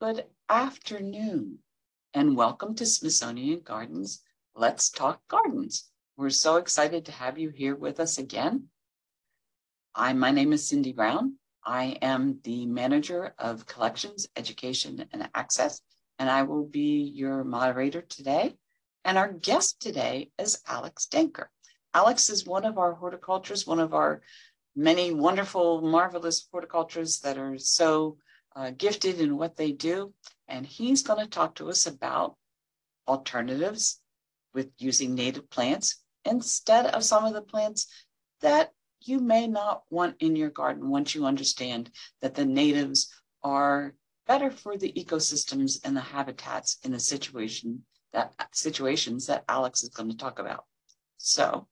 Good afternoon, and welcome to Smithsonian Gardens. Let's Talk Gardens. We're so excited to have you here with us again. I, my name is Cindy Brown. I am the manager of collections, education, and access, and I will be your moderator today. And our guest today is Alex Dencker. Alex is one of our horticulturists, one of our many wonderful, marvelous horticulturists that are so uh, gifted in what they do. And he's going to talk to us about alternatives with using native plants instead of some of the plants that you may not want in your garden once you understand that the natives are better for the ecosystems and the habitats in the situation that situations that Alex is going to talk about. So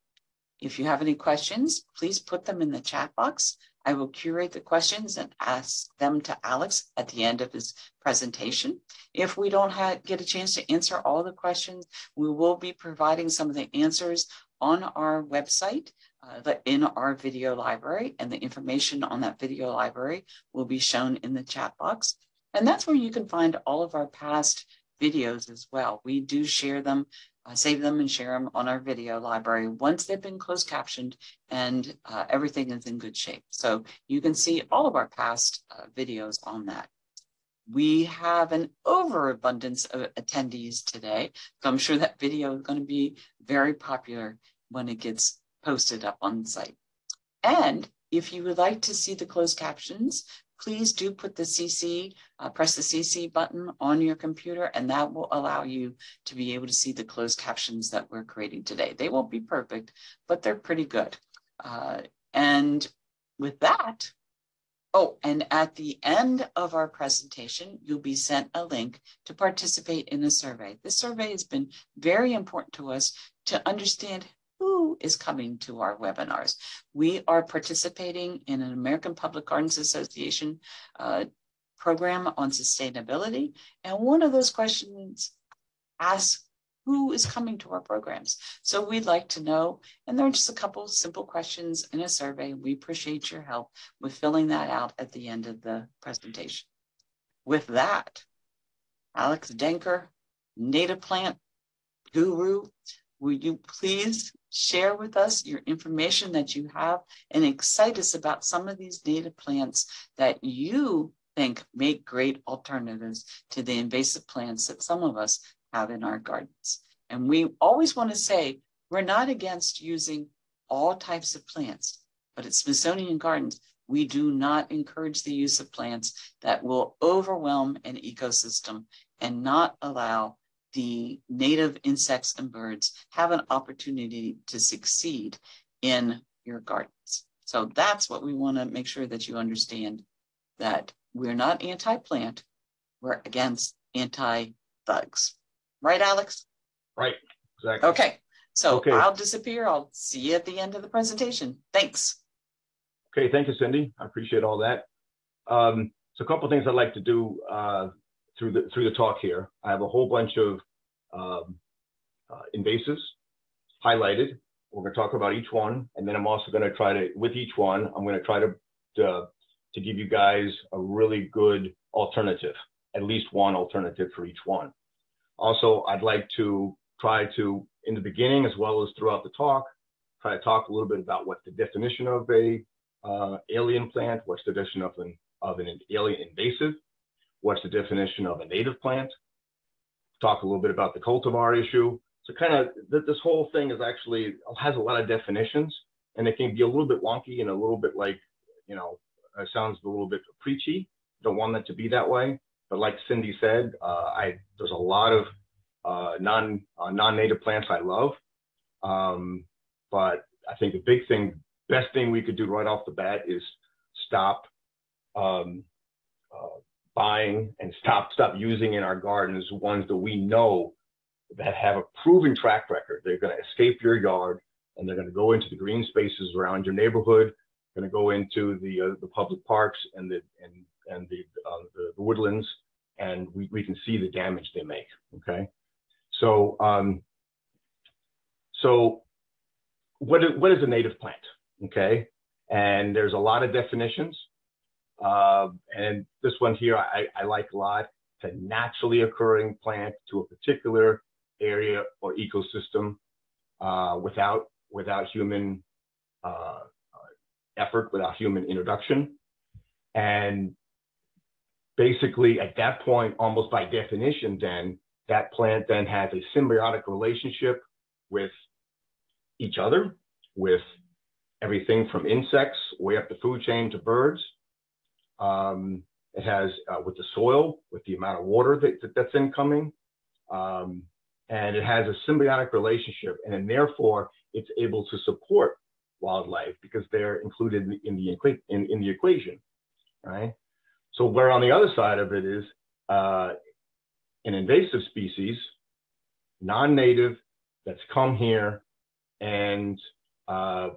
if you have any questions, please put them in the chat box. I will curate the questions and ask them to Alex at the end of his presentation. If we don't have, get a chance to answer all the questions, we will be providing some of the answers on our website uh, in our video library and the information on that video library will be shown in the chat box. And that's where you can find all of our past videos as well. We do share them uh, save them and share them on our video library once they've been closed captioned and uh, everything is in good shape. So you can see all of our past uh, videos on that. We have an overabundance of attendees today. So I'm sure that video is going to be very popular when it gets posted up on the site. And if you would like to see the closed captions, please do put the CC, uh, press the CC button on your computer, and that will allow you to be able to see the closed captions that we're creating today. They won't be perfect, but they're pretty good. Uh, and with that, oh, and at the end of our presentation, you'll be sent a link to participate in a survey. This survey has been very important to us to understand who is coming to our webinars. We are participating in an American Public Gardens Association uh, program on sustainability. And one of those questions asks who is coming to our programs. So we'd like to know, and there are just a couple simple questions in a survey. We appreciate your help with filling that out at the end of the presentation. With that, Alex Dencker, native plant guru, will you please share with us your information that you have and excite us about some of these native plants that you think make great alternatives to the invasive plants that some of us have in our gardens. And we always want to say we're not against using all types of plants, but at Smithsonian Gardens, we do not encourage the use of plants that will overwhelm an ecosystem and not allow the native insects and birds have an opportunity to succeed in your gardens. So that's what we want to make sure that you understand that we're not anti-plant, we're against anti-bugs. Right, Alex? Right, exactly. Okay, so okay. I'll disappear. I'll see you at the end of the presentation. Thanks. Okay, thank you, Cindy. I appreciate all that. Um, so a couple things I'd like to do uh, through the through the talk here. I have a whole bunch of um, uh, invasives highlighted. We're going to talk about each one, and then I'm also going to try to, with each one, I'm going to try to to, to give you guys a really good alternative, at least one alternative for each one. Also, I'd like to try to, in the beginning as well as throughout the talk, try to talk a little bit about what the definition of a uh, alien plant, what's the definition of an, of an alien invasive, what's the definition of a native plant, talk a little bit about the cultivar issue. So kind of th this whole thing is actually has a lot of definitions and it can be a little bit wonky and a little bit like, you know, it sounds a little bit preachy. Don't want that to be that way. But like Cindy said, uh, I there's a lot of uh, non uh, non-native plants I love. Um, but I think the big thing, best thing we could do right off the bat is stop um, uh, buying and stop stop using in our gardens ones that we know that have a proven track record. They're going to escape your yard and they're going to go into the green spaces around your neighborhood. Going to go into the uh, the public parks and the and and the, uh, the, the woodlands, and we, we can see the damage they make. Okay, so um, so what is, what is a native plant? Okay, and there's a lot of definitions. Uh, and this one here I, I, like a lot. to naturally occurring plant to a particular area or ecosystem uh, without without human uh, effort, without human introduction. And basically, at that point, almost by definition, then that plant then has a symbiotic relationship with each other, with everything from insects way up the food chain to birds. Um, it has uh, with the soil, with the amount of water that, that that's incoming, um, and it has a symbiotic relationship, and therefore it's able to support wildlife because they're included in the in, in the equation, right? So where on the other side of it is uh, an invasive species, non-native, that's come here and uh,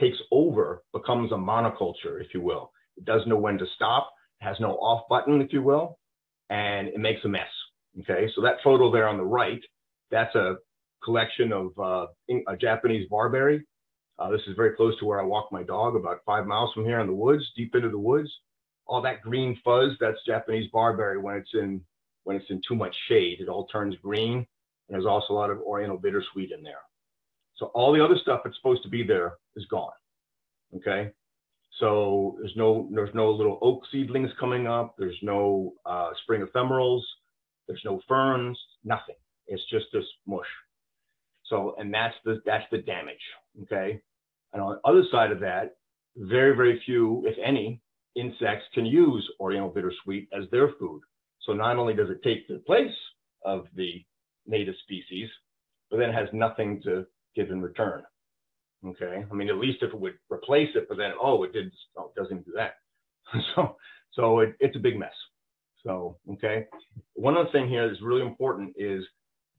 takes over, becomes a monoculture, if you will. It doesn't know when to stop, it has no off button, if you will, and it makes a mess. Okay, so that photo there on the right, that's a collection of uh, a Japanese barberry. Uh, this is very close to where I walk my dog, about five miles from here in the woods, deep into the woods. All that green fuzz, that's Japanese barberry when it's in when it's in too much shade. It all turns green. And there's also a lot of Oriental bittersweet in there. So all the other stuff that's supposed to be there is gone. Okay. So there's no there's no little oak seedlings coming up. There's no uh, spring ephemerals. There's no ferns. Nothing. It's just this mush. So and that's the that's the damage. Okay. And on the other side of that, very very few, if any, insects can use Oriental bittersweet as their food. So not only does it take the place of the native species, but then has nothing to give in return. Okay, I mean, at least if it would replace it, but then oh, it did oh, it doesn't do that. so so it, it's a big mess. So okay, one other thing here that's really important is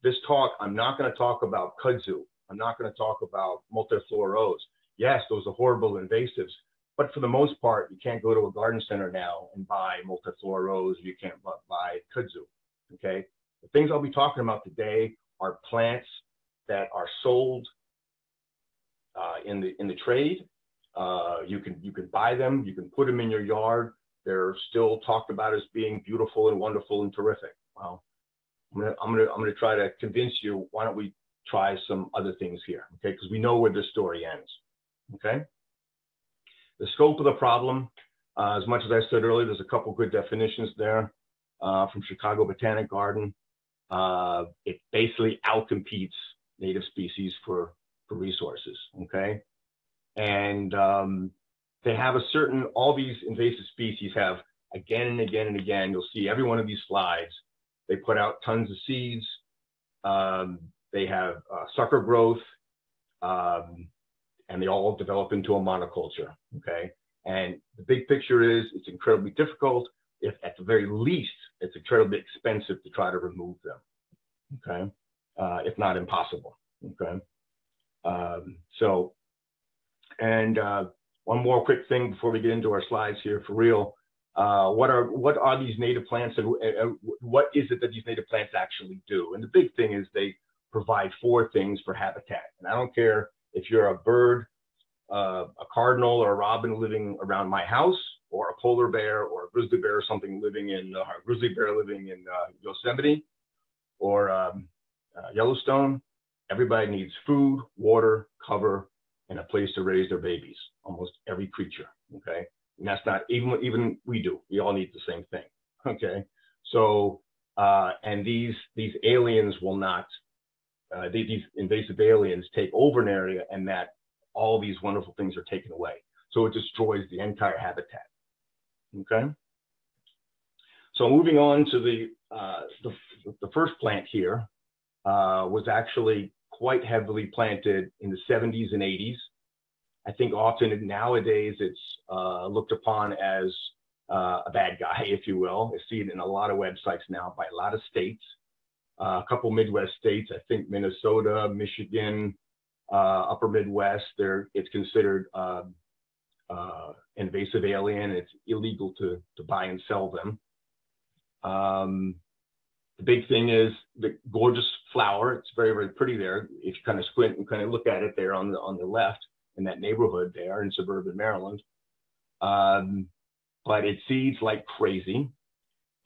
this talk. I'm not going to talk about kudzu. I'm not going to talk about multiflora rose. Yes, those are horrible invasives, but for the most part, you can't go to a garden center now and buy multiflora rose. You can't buy kudzu. Okay, the things I'll be talking about today are plants that are sold uh, in the in the trade. Uh, you can you can buy them. You can put them in your yard. They're still talked about as being beautiful and wonderful and terrific. Well, I'm gonna I'm gonna I'm gonna try to convince you. Why don't we try some other things here? Okay, because we know where this story ends. Okay. The scope of the problem, uh, as much as I said earlier, there's a couple good definitions there uh, from Chicago Botanic Garden. Uh, it basically outcompetes native species for, for resources, okay? And um, they have a certain, all these invasive species have again and again and again, you'll see every one of these slides, they put out tons of seeds, um, they have uh, sucker growth, um, and they all develop into a monoculture, okay? And the big picture is it's incredibly difficult, if at the very least, it's incredibly expensive to try to remove them, okay? uh, if not impossible. Okay. Um, so, and uh, one more quick thing before we get into our slides here for real. Uh, what are what are these native plants and uh, what is it that these native plants actually do? And the big thing is they provide four things for habitat. And I don't care if you're a bird, uh, a cardinal or a robin living around my house, or a polar bear or a grizzly bear or something living in uh, a grizzly bear living in uh, Yosemite, or um, uh, Yellowstone, everybody needs food, water, cover, and a place to raise their babies. Almost every creature. Okay, and that's not even even we do. We all need the same thing. Okay, so uh, and these these aliens will not. Uh, they, these invasive aliens take over an area, and that all these wonderful things are taken away. So it destroys the entire habitat. Okay. So moving on to the, uh, the, the first plant here, uh, was actually quite heavily planted in the 70s and 80s. I think often nowadays it's uh, looked upon as uh, a bad guy, if you will. I see it in a lot of websites now by a lot of states, uh, a couple Midwest states. I think Minnesota, Michigan, uh, Upper Midwest. There, it's considered um, uh, invasive alien. It's illegal to to buy and sell them. Um, the big thing is the gorgeous flower. It's very, very pretty there. If you kind of squint and kind of look at it there on the on the left in that neighborhood there in suburban Maryland. Um, but it seeds like crazy.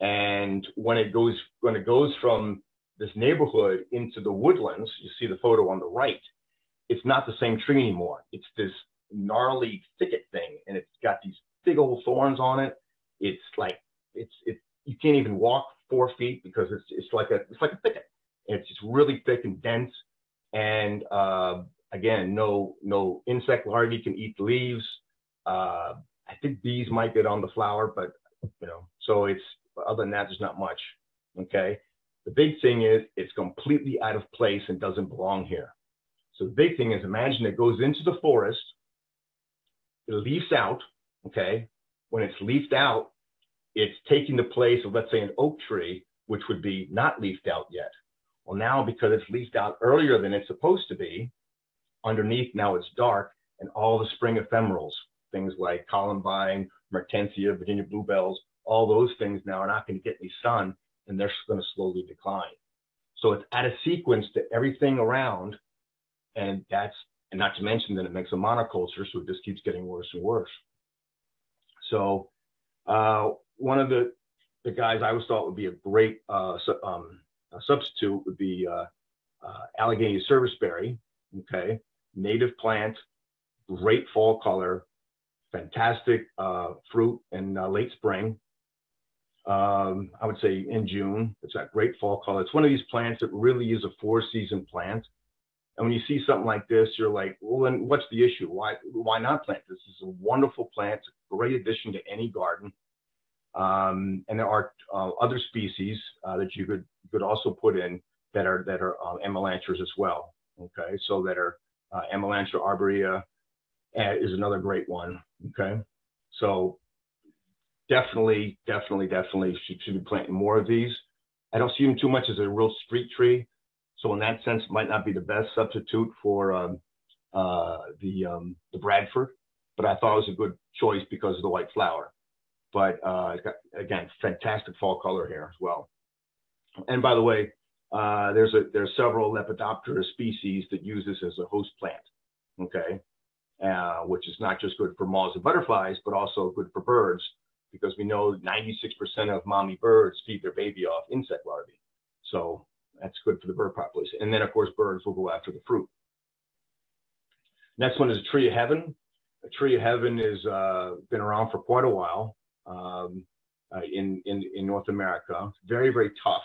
And when it goes when it goes from this neighborhood into the woodlands, you see the photo on the right, it's not the same tree anymore. It's this gnarly thicket thing, and it's got these big old thorns on it. It's like it's it you can't even walk four feet because it's it's like a it's like a thicket. It's just really thick and dense. And uh, again, no no insect larvae can eat the leaves. Uh, I think bees might get on the flower, but you know, so it's other than that, there's not much. Okay. The big thing is it's completely out of place and doesn't belong here. So the big thing is imagine it goes into the forest, it leaves out, okay? When it's leafed out, it's taking the place of, let's say, an oak tree, which would be not leafed out yet. Well, now because it's leafed out earlier than it's supposed to be, underneath now it's dark, and all the spring ephemerals, things like columbine, mertensia, Virginia bluebells, all those things now are not going to get any sun, and they're going to slowly decline. So it's at a sequence to everything around and that's, and not to mention that it makes a monoculture, so it just keeps getting worse and worse. So uh, one of the, the guys I always thought would be a great uh, su um, a substitute would be uh, uh, Allegheny serviceberry, okay? Native plant, great fall color, fantastic uh, fruit in uh, late spring. Um, I would say in June, it's got great fall color. It's one of these plants that really is a four season plant. And when you see something like this, you're like, well, then what's the issue? Why, why not plant this? This is a wonderful plant. It's a great addition to any garden. Um, and there are uh, other species uh, that you could could also put in that are that are uh, as well. Okay, so that are uh, Amelanchier arborea uh, is another great one. Okay, so definitely, definitely, definitely should, should be planting more of these. I don't see them too much as a real street tree. So in that sense, might not be the best substitute for um, uh, the um, the Bradford, but I thought it was a good choice because of the white flower. But uh, got, again, fantastic fall color here as well. And by the way, uh, there's a there's several Lepidoptera species that use this as a host plant. Okay, uh, which is not just good for moths and butterflies, but also good for birds because we know 96% of mommy birds feed their baby off insect larvae. So that's good for the bird population. And then, of course, birds will go after the fruit. Next one is a tree of heaven. A tree of heaven has uh, been around for quite a while um, uh, in, in, in North America. Very, very tough.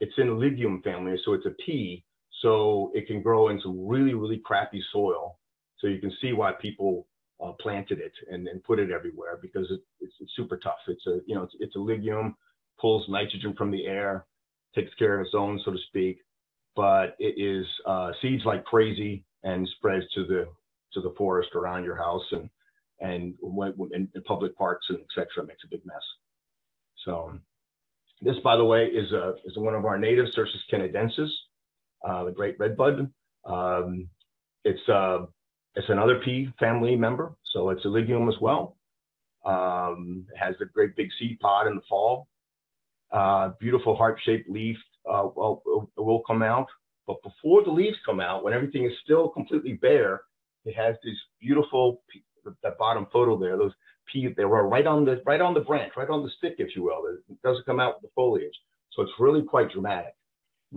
It's in legume family, so it's a pea, so it can grow in some really, really crappy soil. So you can see why people uh, planted it and, and put it everywhere because it, it's, it's, super tough. It's a, you know, it's, it's a legume, pulls nitrogen from the air, takes care of its own, so to speak. But it is uh, seeds like crazy and spreads to the to the forest around your house and and in, public parks and etc. Makes a big mess. So this, by the way, is a is one of our native Cercis canadensis, uh, the great redbud. Um, it's uh, it's another pea family member, so it's a legume as well. Um, it has a great big seed pod in the fall uh, beautiful heart-shaped leaf uh, will, will come out. But before the leaves come out, when everything is still completely bare, it has these beautiful, that bottom photo there, those pea, they were right on the right on the branch, right on the stick, if you will. It doesn't come out with the foliage. So it's really quite dramatic.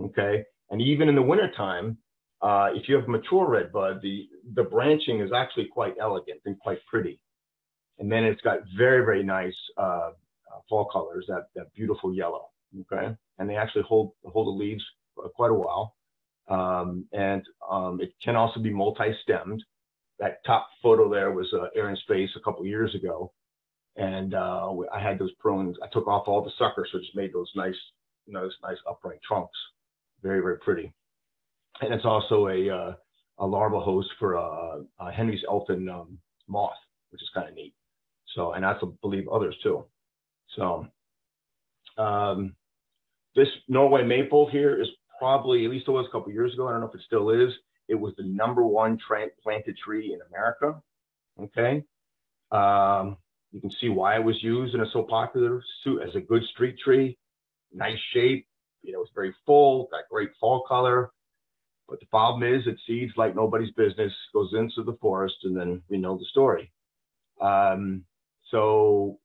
Okay. And even in the wintertime, uh, if you have mature red bud, the, the branching is actually quite elegant and quite pretty. And then it's got very, very nice uh, uh, fall colors, that, that beautiful yellow. Okay. And they actually hold, hold the leaves for quite a while. Um, and um, it can also be multi-stemmed. That top photo there was uh, Air and Space a couple years ago. And uh, I had those prunes. I took off all the suckers, so just made those nice, you know, those nice upright trunks. Very, very pretty. And it's also a, uh, a larval host for a, a Henry's elfin um, moth, which is kind of neat. So, and I believe others too. So um, this Norway maple here is probably, at least it was a couple years ago, I don't know if it still is, it was the number one planted tree in America. Okay. Um, you can see why it was used and it's so popular suit as a good street tree. Nice shape, you know, it's very full, got great fall color. But the problem is it seeds like nobody's business, goes into the forest, and then we know the story. Um, so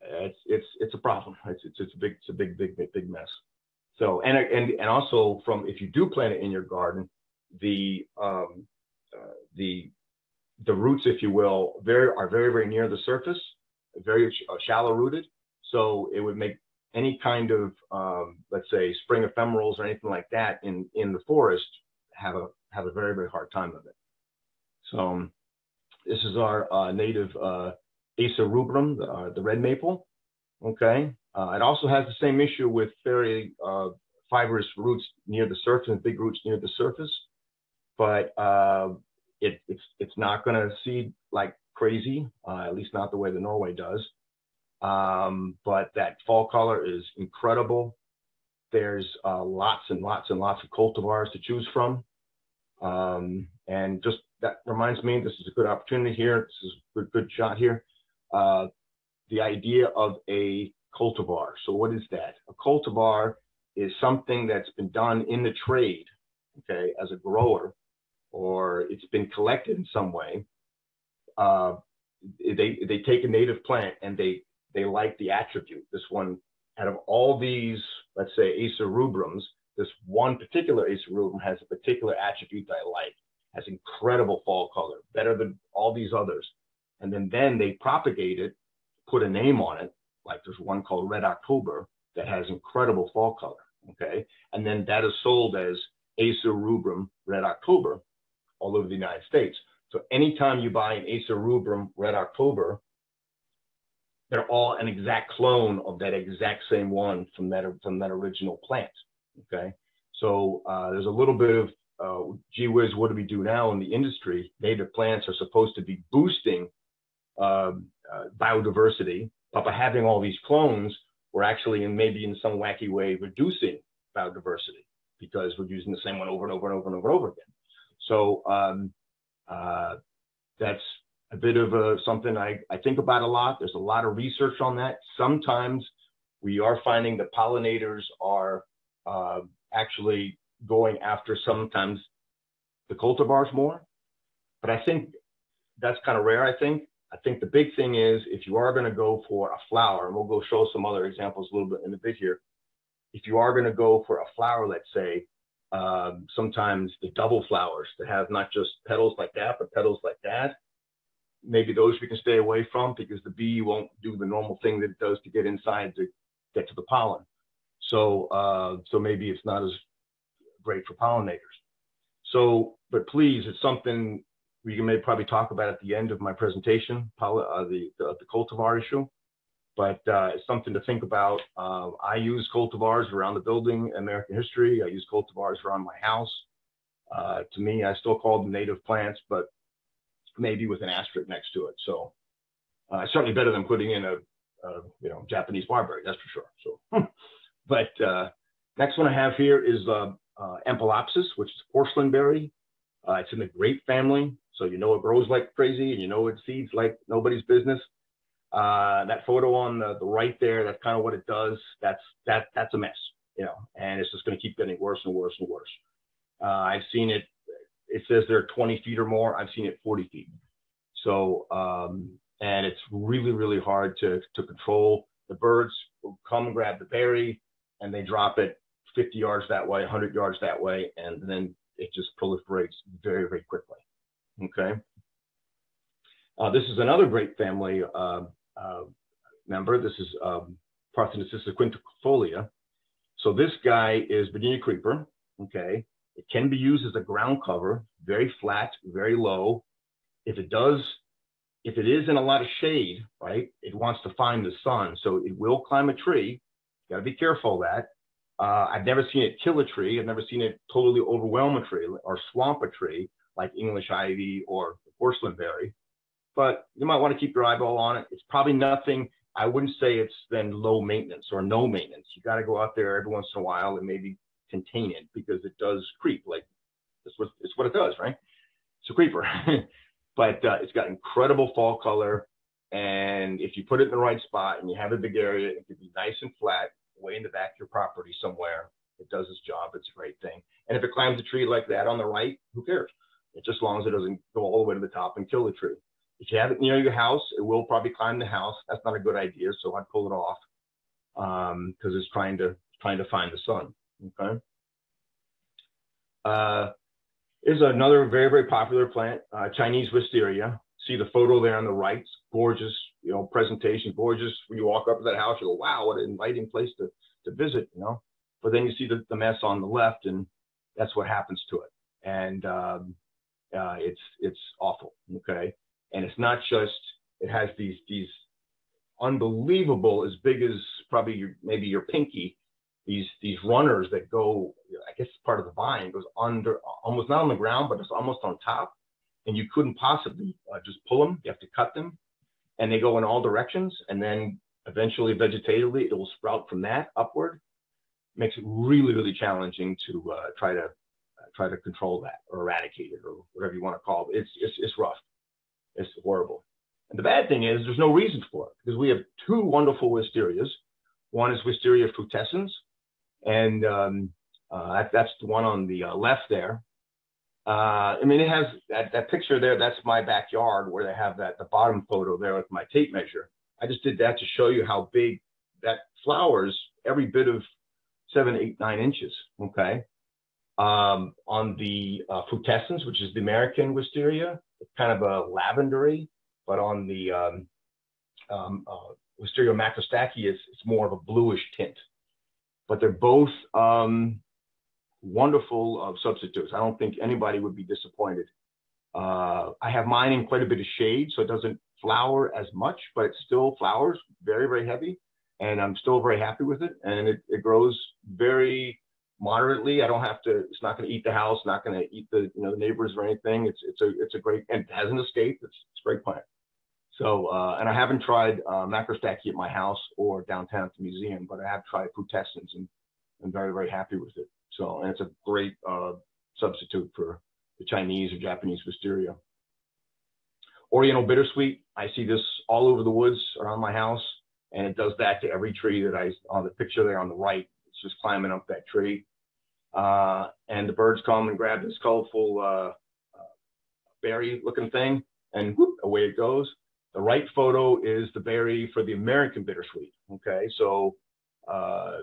it's it's it's a problem. It's it's, it's a big it's a big big big big mess. So and and and also from if you do plant it in your garden, the um, uh, the the roots, if you will, very are very very near the surface, very uh, shallow rooted. So it would make any kind of um, let's say spring ephemerals or anything like that in in the forest have a have a very very hard time of it. So um, this is our uh, native uh, Acer rubrum, the, uh, the red maple. Okay. Uh, it also has the same issue with very uh, fibrous roots near the surface and big roots near the surface, but uh, it, it's it's not going to seed like crazy, uh, at least not the way the Norway does. Um, but that fall color is incredible. There's uh, lots and lots and lots of cultivars to choose from. Um, and just that reminds me, this is a good opportunity here. This is a good, good shot here. Uh, the idea of a cultivar. So what is that? A cultivar is something that's been done in the trade, okay, as a grower, or it's been collected in some way. Uh, they they take a native plant and they they like the attribute. This one, out of all these, let's say Acer rubrums, this one particular Acer rubrum has a particular attribute that I like. Has incredible fall color, better than all these others. And then then they propagate it, put a name on it. Like there's one called Red October that has incredible fall color. Okay, and then that is sold as Acer rubrum Red October all over the United States. So anytime you buy an Acer rubrum Red October, they're all an exact clone of that exact same one from that from that original plant. Okay, so uh, there's a little bit of uh, gee whiz, what do we do now in the industry? Native plants are supposed to be boosting um, uh, biodiversity, but by having all these clones, we're actually in maybe in some wacky way reducing biodiversity because we're using the same one over and over and over and over and over again. So um, uh, that's a bit of a, something I, I think about a lot. There's a lot of research on that. Sometimes we are finding that pollinators are uh, actually going after sometimes the cultivars more. But I think that's kind of rare, I think. I think the big thing is if you are going to go for a flower, and we'll go show some other examples a little bit in a bit here. If you are going to go for a flower, let's say, um, sometimes the double flowers that have not just petals like that, but petals like that, maybe those we can stay away from because the bee won't do the normal thing that it does to get inside to get to the pollen. So, uh, so maybe it's not as great for pollinators. So, but please, it's something we may probably talk about at the end of my presentation, uh, the, the, the, cultivar issue. But uh, it's something to think about. Uh, I use cultivars around the building, American history. I use cultivars around my house. Uh, to me, I still call them native plants, but maybe with an asterisk next to it. So uh, certainly better than putting in a, a, you know Japanese barberry, that's for sure. So, but uh, next one I have here is uh, Ampelopsis, which is porcelain berry. It's in the grape family, so you know it grows like crazy, and you know it seeds like nobody's business. Uh, that photo on the, the right there, that's kind of what it does. That's that that's a mess, you know, and it's just going to keep getting worse and worse and worse. Uh, I've seen it. It says they're 20 feet or more. I've seen it 40 feet. So, um, and it's really, really hard to to control. The birds will come grab the berry, and they drop it 50 yards that way, 100 yards that way, and then it just proliferates very, very quickly. Okay. Uh, this is another great family uh, uh, member. This is um, Parthenocissus quinquefolia. So this guy is Virginia creeper. Okay. It can be used as a ground cover, very flat, very low. If it does, if it is in a lot of shade, right, it wants to find the sun. So it will climb a tree. Got to be careful of that. Uh, I've never seen it kill a tree. I've never seen it totally overwhelm a tree or swamp a tree like English ivy or porcelain berry. But you might want to keep your eyeball on it. It's probably nothing. I wouldn't say it's then low maintenance or no maintenance. You got to go out there every once in a while and maybe contain it because it does creep. Like it's what it's what it does, right? It's a creeper, but uh, it's got incredible fall color. And if you put it in the right spot and you have a big area, it could be nice and flat way in the back of your property somewhere. It does its job. It's a great thing. And if it climbs a tree like that on the right, who cares? It just as long as it doesn't go all the way to the top and kill the tree. If you have it near your house, it will probably climb the house. That's not a good idea, so I'd pull it off because um, it's trying to trying to find the sun. Okay. Uh, is another very very popular plant, uh, Chinese wisteria. See the photo there on the right, gorgeous, you know, presentation, gorgeous. When you walk up to that house, you go, wow, what an inviting place to to visit, you know. But then you see the, the mess on the left, and that's what happens to it. And um, uh, it's it's awful. Okay, and it's not just it has these these unbelievable, as big as probably your, maybe your pinky, these these runners that go. I guess part of the vine goes under, almost not on the ground, but it's almost on top, and you couldn't possibly uh, just pull them. You have to cut them, and they go in all directions, and then eventually vegetatively it will sprout from that upward makes it really really challenging to uh, try to try to control that or eradicate it or whatever you want to call it. It's, it's, it's rough. It's horrible. And the bad thing is there's no reason for it because we have two wonderful wisterias. One is Wisteria frutescens, and um, uh, that, that's the one on the uh, left there. Uh, I mean, it has that, that picture there. That's my backyard where they have that the bottom photo there with my tape measure. I just did that to show you how big that flowers every bit of seven, eight, nine inches. Okay, um, on the uh, frutescens, which is the American wisteria, kind of a lavendery, but on the um, um, uh, Wisteria macrostachys, it's, it's more of a bluish tint. But they're both um, wonderful uh, substitutes. I don't think anybody would be disappointed. Uh, I have mine in quite a bit of shade, so it doesn't flower as much, but it still flowers very, very heavy. And I'm still very happy with it. And it, it grows very moderately. I don't have to. It's not going to eat the house. Not going to eat the you know the neighbors or anything. It's it's a it's a great and it hasn't escaped. It's it's a great plant. So uh, and I haven't tried uh, macrostachys at my house or downtown at the museum, but I have tried frutescens and I'm very very happy with it. So and it's a great uh, substitute for the Chinese or Japanese wisteria. Oriental bittersweet. I see this all over the woods around my house, and it does that to every tree that I on the picture there on the right just climbing up that tree. Uh, and the birds come and grab this colorful uh, uh, berry looking thing, and whoop, away it goes. The right photo is the berry for the American bittersweet. Okay, so uh,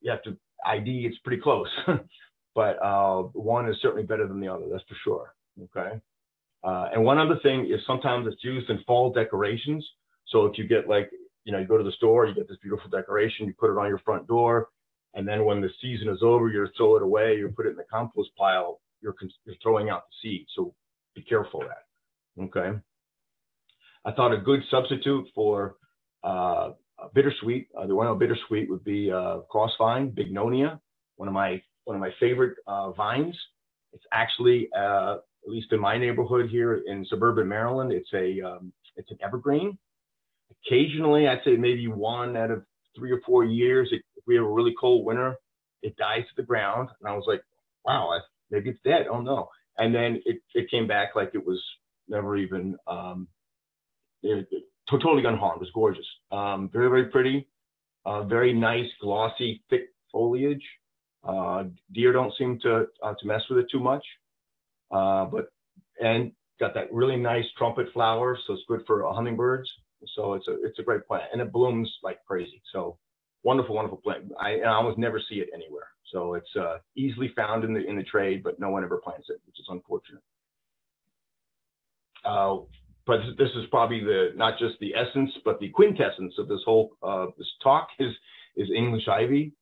you have to ID, it's pretty close, but uh, one is certainly better than the other, that's for sure. Okay. Uh, and one other thing is sometimes it's used in fall decorations. So if you get like, you know, you go to the store, you get this beautiful decoration, you put it on your front door, and then when the season is over, you throw it away, you put it in the compost pile, you're, you're throwing out the seed. So be careful of that. Okay. I thought a good substitute for uh, bittersweet, uh, the one bittersweet would be uh, crossvine, bignonia, one of my one of my favorite uh, vines. It's actually, uh, at least in my neighborhood here in suburban Maryland, it's a um, it's an evergreen. Occasionally, I'd say maybe one out of three or four years, it we have a really cold winter, it dies to the ground. And I was like, wow, maybe it's dead. Oh no. And then it, it came back like it was never even, um, it, it, totally unharmed. It was gorgeous. Um, very, very pretty. Uh, very nice, glossy, thick foliage. Uh, deer don't seem to, uh, to mess with it too much. Uh, but, and got that really nice trumpet flower. So it's good for hummingbirds. So it's a, it's a great plant and it blooms like crazy. So wonderful, wonderful plant. I, I almost never see it anywhere. So it's uh, easily found in the in the trade, but no one ever plants it, which is unfortunate. Uh, but this is probably the not just the essence, but the quintessence of this whole uh, this talk is is English ivy.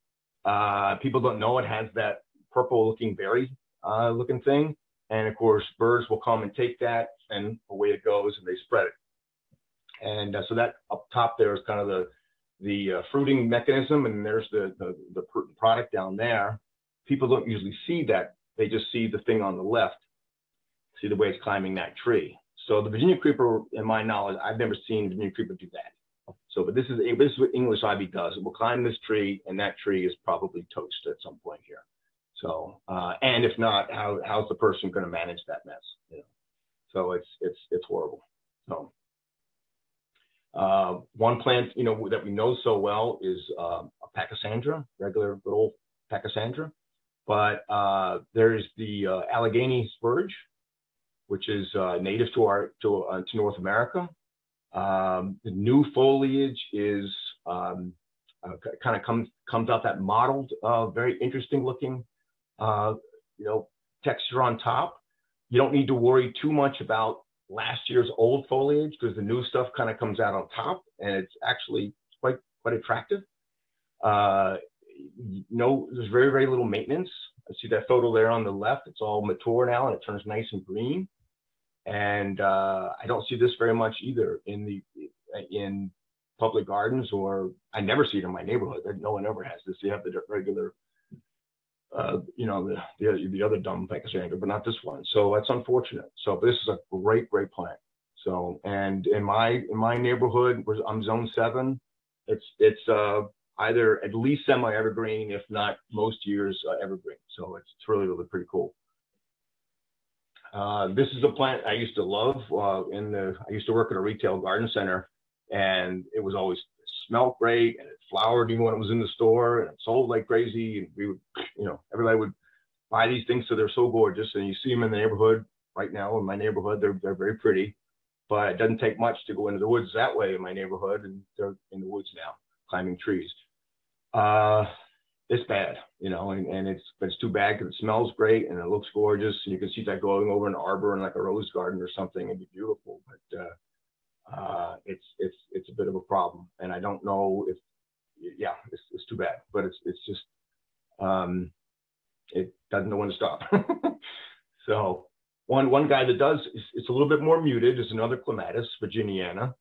Uh, people don't know it has that purple-looking berry uh, looking thing, and of course birds will come and take that, and away it goes, and they spread it. And uh, so that up top there is kind of the the uh, fruiting mechanism, and there's the, the, the product down there. People don't usually see that. They just see the thing on the left, see the way it's climbing that tree. So the Virginia creeper, in my knowledge, I've never seen Virginia creeper do that. So, but this is this is what English ivy does. It will climb this tree, and that tree is probably toast at some point here. So, uh, and if not, how how's the person going to manage that mess? You know? So it's it's it's horrible. So. Uh, one plant, you know, that we know so well is uh, a Pachysandra, regular little Pachysandra. But uh, there's the uh, Allegheny spurge, which is uh, native to our to, uh, to North America. Um, the new foliage is um, uh, kind of comes comes out that mottled, very interesting looking, you know, texture on top. You don't need to worry too much about last year's old foliage because the new stuff kind of comes out on top, and it's actually quite quite attractive. Uh, no, there's very very little maintenance. I see that photo there on the left. It's all mature now, and it turns nice and green. And uh, I don't see this very much either in the in public gardens, or I never see it in my neighborhood. No one ever has this. You have the regular, uh, you know, the, the the other dumb Pachysandra, but not this one. So that's unfortunate. So this is a great, great plant. So and in my in my neighborhood, I'm zone seven, it's it's uh, either at least semi-evergreen, if not most years uh, evergreen. So it's, it's really really pretty cool. Uh, this is a plant I used to love. Uh, in the I used to work at a retail garden center, and it was always smelled great and it flowered even when it was in the store and it sold like crazy. And we would, you know, everybody would buy these things so they're so gorgeous. And you see them in the neighborhood right now in my neighborhood. They're they're very pretty, but it doesn't take much to go into the woods that way in my neighborhood, and they're in the woods now climbing trees. Uh, it's bad, you know, and, and it's it's too bad because it smells great and it looks gorgeous, and you can see that going over an arbor and like a rose garden or something, it'd be beautiful. But uh, uh, it's it's it's a bit of a problem, and I don't know if yeah, it's, it's too bad, but it's it's just um, it doesn't know when to stop. so one one guy that does it's a little bit more muted is another clematis virginiana.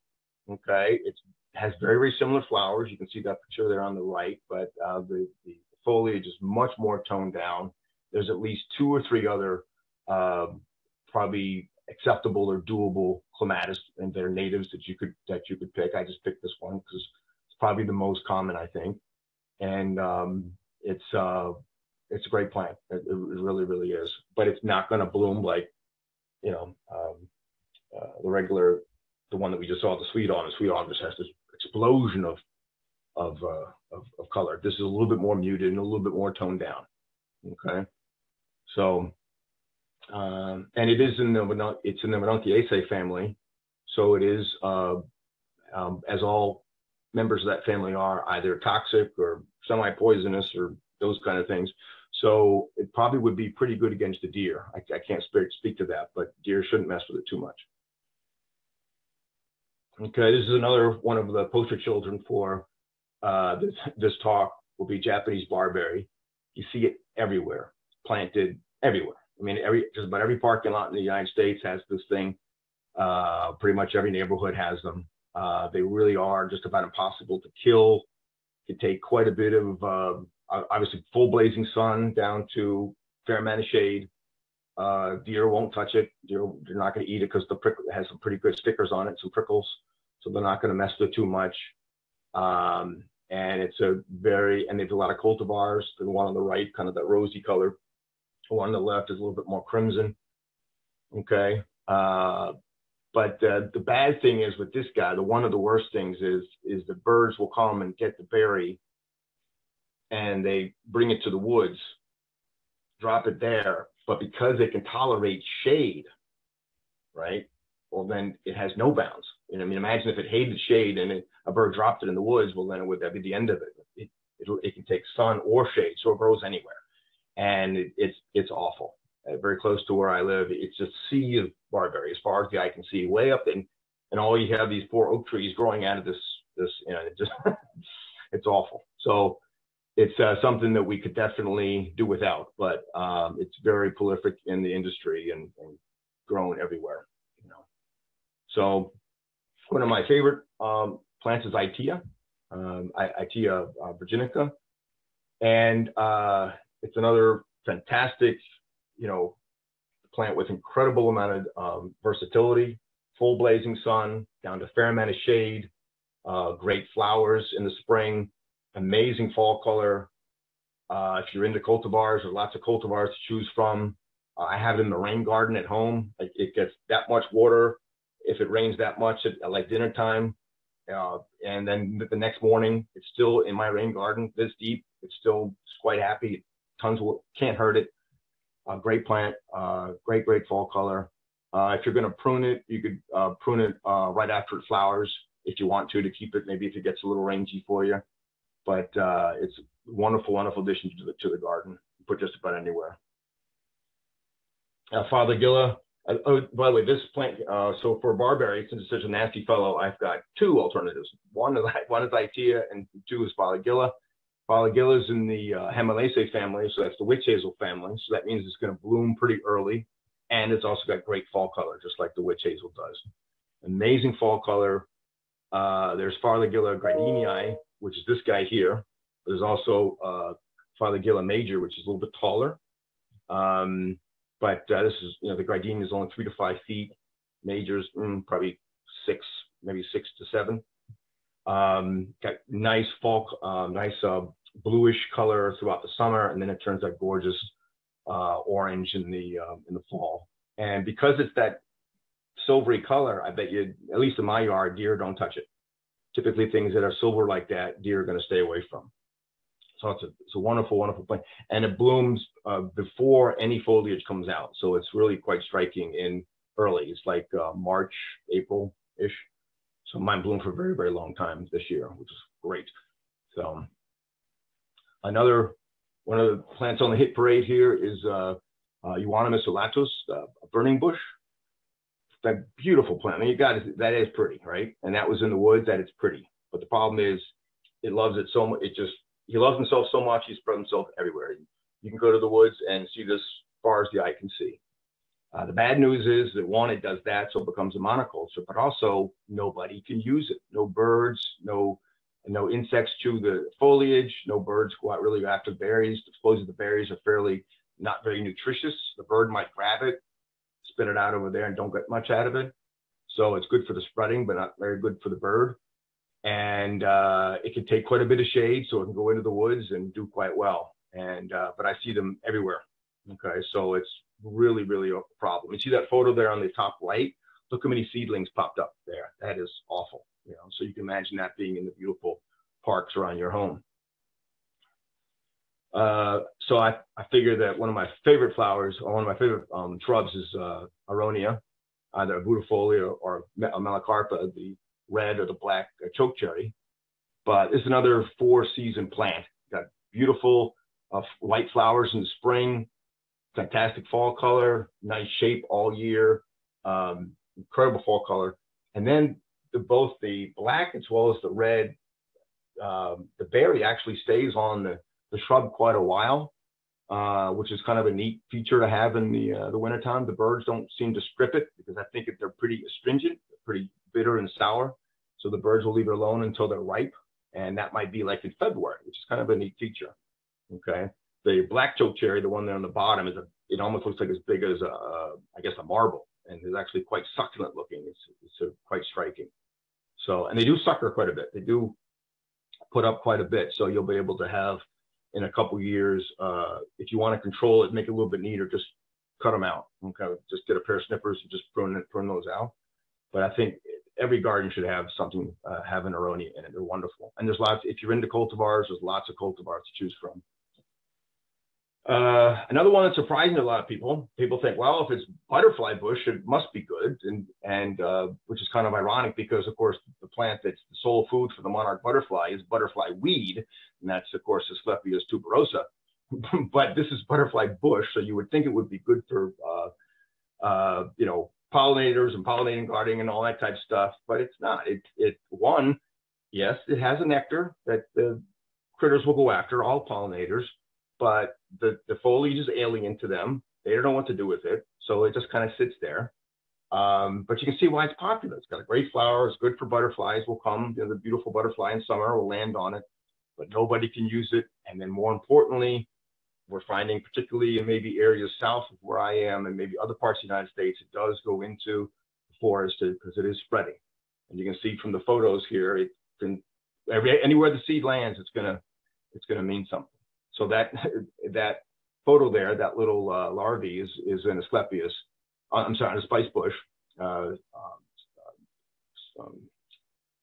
Okay, it has very, very similar flowers. You can see that picture there on the right, but uh, the, the, foliage is much more toned down. There's at least two or three other uh, probably acceptable or doable clematis and they're natives that you could that you could pick. I just picked this one because it's probably the most common, I think. And um, it's uh, it's a great plant. It, it, really, really is. But it's not going to bloom like, you know, um, uh, the regular, the one that we just saw, the sweet on. The sweet on just has this explosion of of, uh, of, of color. This is a little bit more muted and a little bit more toned down. Okay, so um, and it is in the it's in the Ranunculaceae family, so it is uh, um, as all members of that family are either toxic or semi-poisonous or those kind of things. So it probably would be pretty good against the deer. I, I can't speak to that, but deer shouldn't mess with it too much. Okay, this is another one of the poster children for uh, this, this talk will be Japanese barberry. You see it everywhere, planted everywhere. I mean, every just about every parking lot in the United States has this thing. Uh, pretty much every neighborhood has them. Uh, they really are just about impossible to kill. It take quite a bit of uh, obviously full blazing sun down to fair amount of shade. Uh, deer won't touch it. Deer, they're not going to eat it because the prick has some pretty good stickers on it, some prickles, so they're not going to mess with it too much. Um, and it's a very and they do a lot of cultivars. The one on the right, kind of that rosy color. The one on the left is a little bit more crimson. Okay. Uh, but uh, the bad thing is with this guy, the one of the worst things is is the birds will come and get the berry, and they bring it to the woods, drop it there, but because it can tolerate shade, right? Well, then it has no bounds. You know, I mean, imagine if it hated shade and it, a bird dropped it in the woods. Well, then it would that be the end of it. It, it, it can take sun or shade, so it grows anywhere, and it, it's it's awful. Uh, very close to where I live, it's a sea of barberry as far as the eye can see, way up in, and all you have these four oak trees growing out of this this. You know, it just it's awful. So it's uh, something that we could definitely do without, but um, it's very prolific in the industry and, and grown everywhere. You know, so one of my favorite um, plants is Itea, um, Itea uh, virginica, and uh, it's another fantastic, you know, plant with incredible amount of um, versatility, full blazing sun, down to fair amount of shade, uh, great flowers in the spring amazing fall color. Uh, if you're into cultivars, there's lots of cultivars to choose from. Uh, I have it in the rain garden at home. It, it, gets that much water. If it rains that much at, like dinner time, uh, and then the next morning, it's still in my rain garden this deep. It's still quite happy. Tons of can't hurt it. Great plant. Uh, great, great fall color. Uh, if you're going to prune it, you could uh, prune it uh, right after it flowers if you want to, to keep it, maybe if it gets a little rangy for you. But uh, it's wonderful, wonderful addition to the, to the garden. Put just about anywhere. Fothergilla, uh, oh, by the way, this plant, so for barberry, since it's such a nasty fellow, I've got two alternatives. One is, one is Itea and two is Fothergilla. Fothergilla is in the uh, family, so that's the witch hazel family. So that means it's going to bloom pretty early. And it's also got great fall color, just like the witch hazel does. Amazing fall color. Uh, there's Fothergilla gardenii, which is this guy here. There's also uh, Fothergilla major, which is a little bit taller. Um, but uh, this is, you know, the gardenia is only three to five feet. Majors, mm, probably six, maybe six to seven. Um, got nice fall, uh, nice uh, bluish color throughout the summer, and then it turns that gorgeous uh, orange in the uh, in the fall. And because it's that silvery color, I bet you, at least in my yard, deer don't touch it. Typically, things that are silver like that, deer are going to stay away from. So it's a, it's a wonderful, wonderful plant. And it blooms uh, before any foliage comes out. So it's really quite striking in early. It's like uh, March, April-ish. So mine bloomed for a very, very long time this year, which is great. So another one of the plants on the hit parade here is uh, uh, Euonymus uh, a burning bush. That beautiful plant. I mean, you got that is pretty, right? And that was in the woods. That it's pretty. But the problem is, it loves it so much. It just he loves himself so much, he spread himself everywhere. You can go to the woods and see this far as the eye can see. Uh, the bad news is that one, it does that, so it becomes a monoculture, but also nobody can use it. No birds, no no insects chew the foliage, no birds go out really after berries. Supposedly the berries are fairly not very nutritious. The bird might grab it, spit it out over there, and don't get much out of it. So it's good for the spreading, but not very good for the bird and uh, it can take quite a bit of shade, so it can go into the woods and do quite well. And uh, but I see them everywhere. Okay, so it's really, really a problem. You see that photo there on the top right? Look how many seedlings popped up there. That is awful. You know, so you can imagine that being in the beautiful parks around your home. Uh, so I, I figure that one of my favorite flowers, or one of my favorite um, shrubs, is uh, Aronia, either Arbutifolia or a melanocarpa, the red or the black uh, choke cherry. But it's another four season plant. Got beautiful uh, white flowers in the spring, fantastic fall color, nice shape all year, um, incredible fall color. And then the, both the black as well as the red, um, the berry actually stays on the, the shrub quite a while, uh, which is kind of a neat feature to have in the uh, the wintertime. The birds don't seem to strip it because I think they're pretty astringent, pretty bitter and sour. So the birds will leave it alone until they're ripe. And that might be like in February, which is kind of a neat feature. Okay. The black choke cherry, the one there on the bottom, is a, it almost looks like as big as a, I guess, a marble and is actually quite succulent looking. It's, it's quite striking. So, and they do sucker quite a bit. They do put up quite a bit. So you'll be able to have in a couple years, uh, if you want to control it, make it a little bit neater, just cut them out. Okay. Just get a pair of snippers and just prune, it, prune those out. But I think every garden should have something, uh, have an aronia in it. They're wonderful. And there's lots, if you're into cultivars, there's lots of cultivars to choose from. Uh, another one that's surprising to a lot of people. People think, well, if it's butterfly bush, it must be good, and and uh, which is kind of ironic because, of course, the plant that's the sole food for the monarch butterfly is butterfly weed, and that's of course Asclepias tuberosa. but this is butterfly bush, so you would think it would be good for, uh, uh you know, pollinators and pollinating gardening and all that type of stuff, but it's not. It, it one, yes, it has a nectar that the critters will go after, all pollinators, but the, the foliage is alien to them. They don't know what to do with it. So it just kind of sits there. Um, but you can see why it's popular. It's got a great flower. It's good for butterflies. Will come, you know, the beautiful butterfly in summer will land on it, but nobody can use it. And then more importantly, we're finding, particularly in maybe areas south of where I am and maybe other parts of the United States, it does go into the forest because it is spreading. And you can see from the photos here, it can every, anywhere the seed lands, it's gonna it's gonna mean something. So that that photo there, that little uh, larvae is is an Asclepias. Uh, I'm sorry, a spice bush. Uh, um,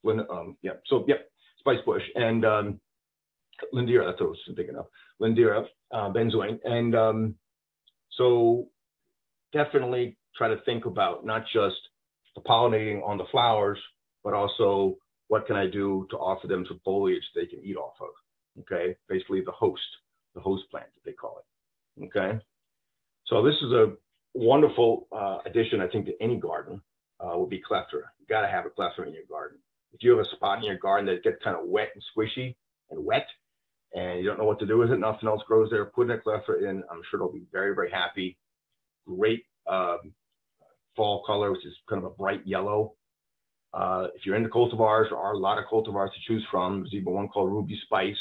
um, um, yeah, so yep, spice bush and um, Lindera. That's what I was thinking of. Lindera uh, benzoin. And um, so definitely try to think about not just the pollinating on the flowers, but also what can I do to offer them some foliage they can eat off of? Okay, basically the host, the host plant that they call it. Okay, so this is a wonderful uh, addition, I think, to any garden uh, would be clethra. You got to have a clethra in your garden. If you have a spot in your garden that gets kind of wet and squishy and wet, and you don't know what to do with it, nothing else grows there, put that clethra in. I'm sure they'll be very, very happy. Great um, fall color, which is kind of a bright yellow. Uh, if you're into cultivars, there are a lot of cultivars to choose from. There's even one called Ruby Spice,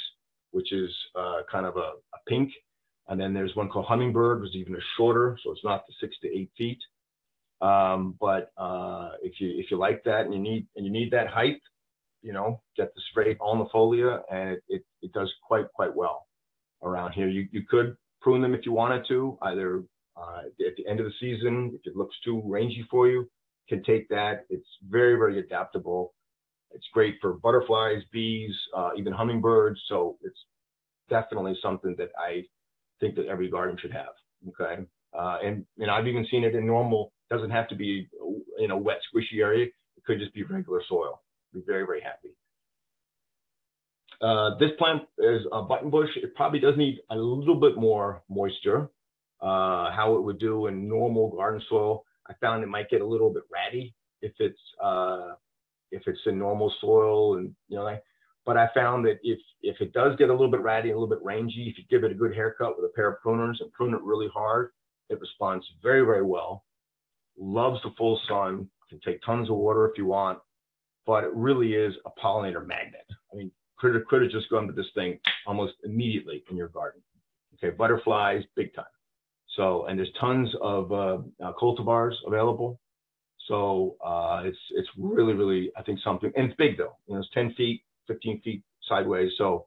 which is uh, kind of a, a, pink. And then there's one called Hummingbird, which is even a shorter, so it's not the six to eight feet. Um, but uh, if you if you like that and you need and you need that height, you know, get the straight alnifolia, and it, it, it does quite quite well around here. You you could prune them if you wanted to, either uh, at the end of the season if it looks too rangy for you can take that. It's very, very adaptable. It's great for butterflies, bees, uh, even hummingbirds. So it's definitely something that I think that every garden should have. Okay. Uh, and, and I've even seen it in normal, doesn't have to be in a wet, squishy area. It could just be regular soil. Be very, very happy. Uh, this plant is a button bush. It probably does need a little bit more moisture. Uh, how it would do in normal garden soil. I found it might get a little bit ratty if it's uh, if it's in normal soil and you know like, but I found that if if it does get a little bit ratty a little bit rangy, if you give it a good haircut with a pair of pruners and prune it really hard, it responds very very well. Loves the full sun, can take tons of water if you want, but it really is a pollinator magnet. I mean, critter critter just go into this thing almost immediately in your garden. Okay, butterflies, big time. So, and there's tons of uh, cultivars available. So uh, it's it's really really I think something, and it's big though. You know, it's 10 feet, 15 feet sideways. So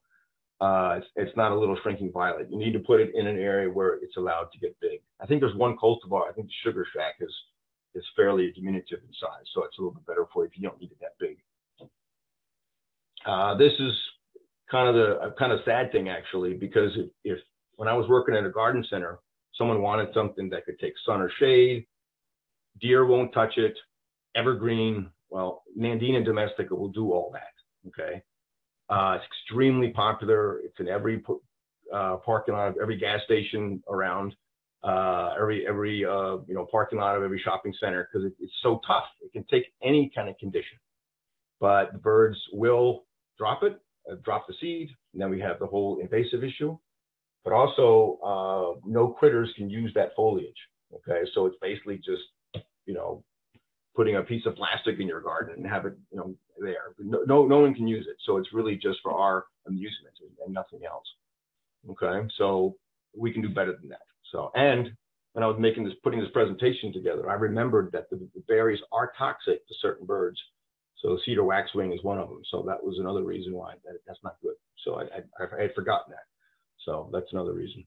uh, it's, it's not a little shrinking violet. You need to put it in an area where it's allowed to get big. I think there's one cultivar. I think the Sugar Shack is is fairly diminutive in size, so it's a little bit better for you if you don't need it that big. Uh, this is kind of the kind of sad thing actually, because if, if when I was working at a garden center, Someone wanted something that could take sun or shade. Deer won't touch it. Evergreen, well, Nandina domestica will do all that. Okay. Uh, it's extremely popular. It's in every uh, parking lot of every gas station around, uh, every every uh, you know parking lot of every shopping center because it, it's so tough. It can take any kind of condition, but the birds will drop it, uh, drop the seed, and then we have the whole invasive issue but also uh, no critters can use that foliage. Okay, so it's basically just you know putting a piece of plastic in your garden and have it you know there. No, no, no one can use it, so it's really just for our amusement and nothing else. Okay, so we can do better than that. So and when I was making this, putting this presentation together, I remembered that the, the berries are toxic to certain birds. So cedar waxwing is one of them. So that was another reason why that, that's not good. So I, I, I had forgotten that. So that's another reason.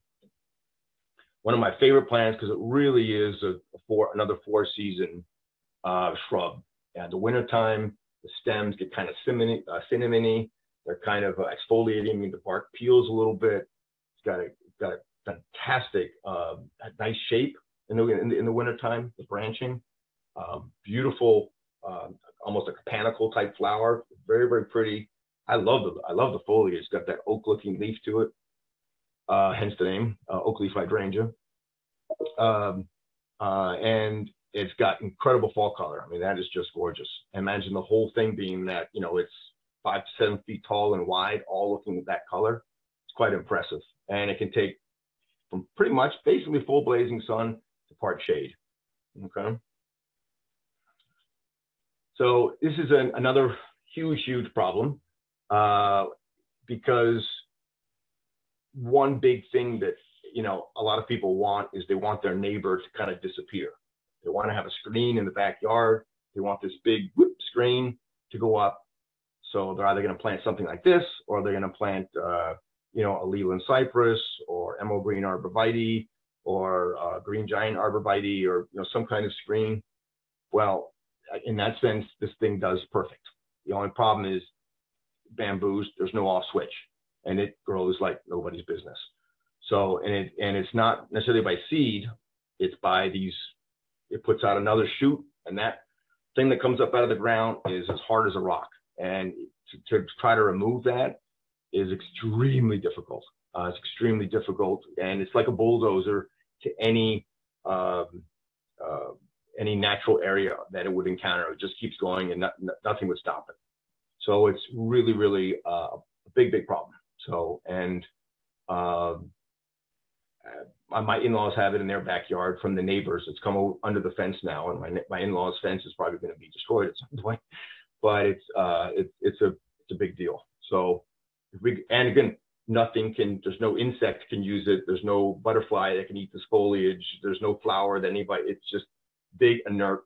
One of my favorite plants because it really is a, four, another four season uh, shrub. And the wintertime, the stems get kind of cinnamony, uh, cinnamony. They're kind of uh, exfoliating, I mean, the bark peels a little bit. It's got a, got a fantastic, uh, nice shape in the, in the, in the wintertime, the branching. Um, beautiful, uh, almost like a panicle type flower. Very, very pretty. I love the I love the foliage. It's got that oak looking leaf to it uh, hence the name, uh, oak leaf hydrangea. Um, uh, and it's got incredible fall color. I mean, that is just gorgeous. Imagine the whole thing being that, you know, it's five to seven feet tall and wide, all looking at that color. It's quite impressive. And it can take from pretty much basically full blazing sun to part shade. Okay. So this is an, another huge, huge problem uh, because one big thing that you know a lot of people want is they want their neighbor to kind of disappear. They want to have a screen in the backyard. They want this big whoop screen to go up. So they're either going to plant something like this, or they're going to plant, uh, you know, a Leyland cypress, or emerald green arborvitae, or uh, green giant arborvitae, or you know, some kind of screen. Well, in that sense, this thing does perfect. The only problem is bamboos. There's no off switch and it grows like nobody's business. So, and it and it's not necessarily by seed, it's by these it puts out another shoot, and that thing that comes up out of the ground is as hard as a rock. And to, to try to remove that is extremely difficult. Uh, it's extremely difficult, and it's like a bulldozer to any um, uh, any natural area that it would encounter. It just keeps going, and not, nothing would stop it. So it's really, really uh, a big, big problem. So and um, uh, my in-laws have it in their backyard from the neighbors. It's come under the fence now, and my my in-laws' fence is probably going to be destroyed at some point. But it's uh, it's it's a it's a big deal. So we and again, nothing can. There's no insect can use it. There's no butterfly that can eat this foliage. There's no flower that anybody. It's just big inert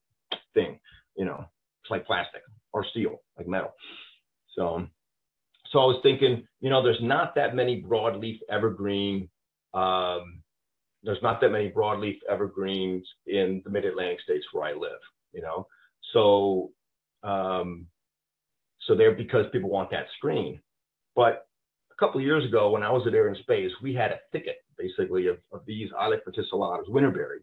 thing. You know, it's like plastic or steel, like metal. So, so I was thinking, you know, there's not that many broadleaf evergreen um, there's not that many broadleaf evergreens in the mid-Atlantic states where I live, you know. So, um, so there because people want that screen. But a couple of years ago, when I was at Air and Space, we had a thicket basically of, of these Ilex verticillatus winterberry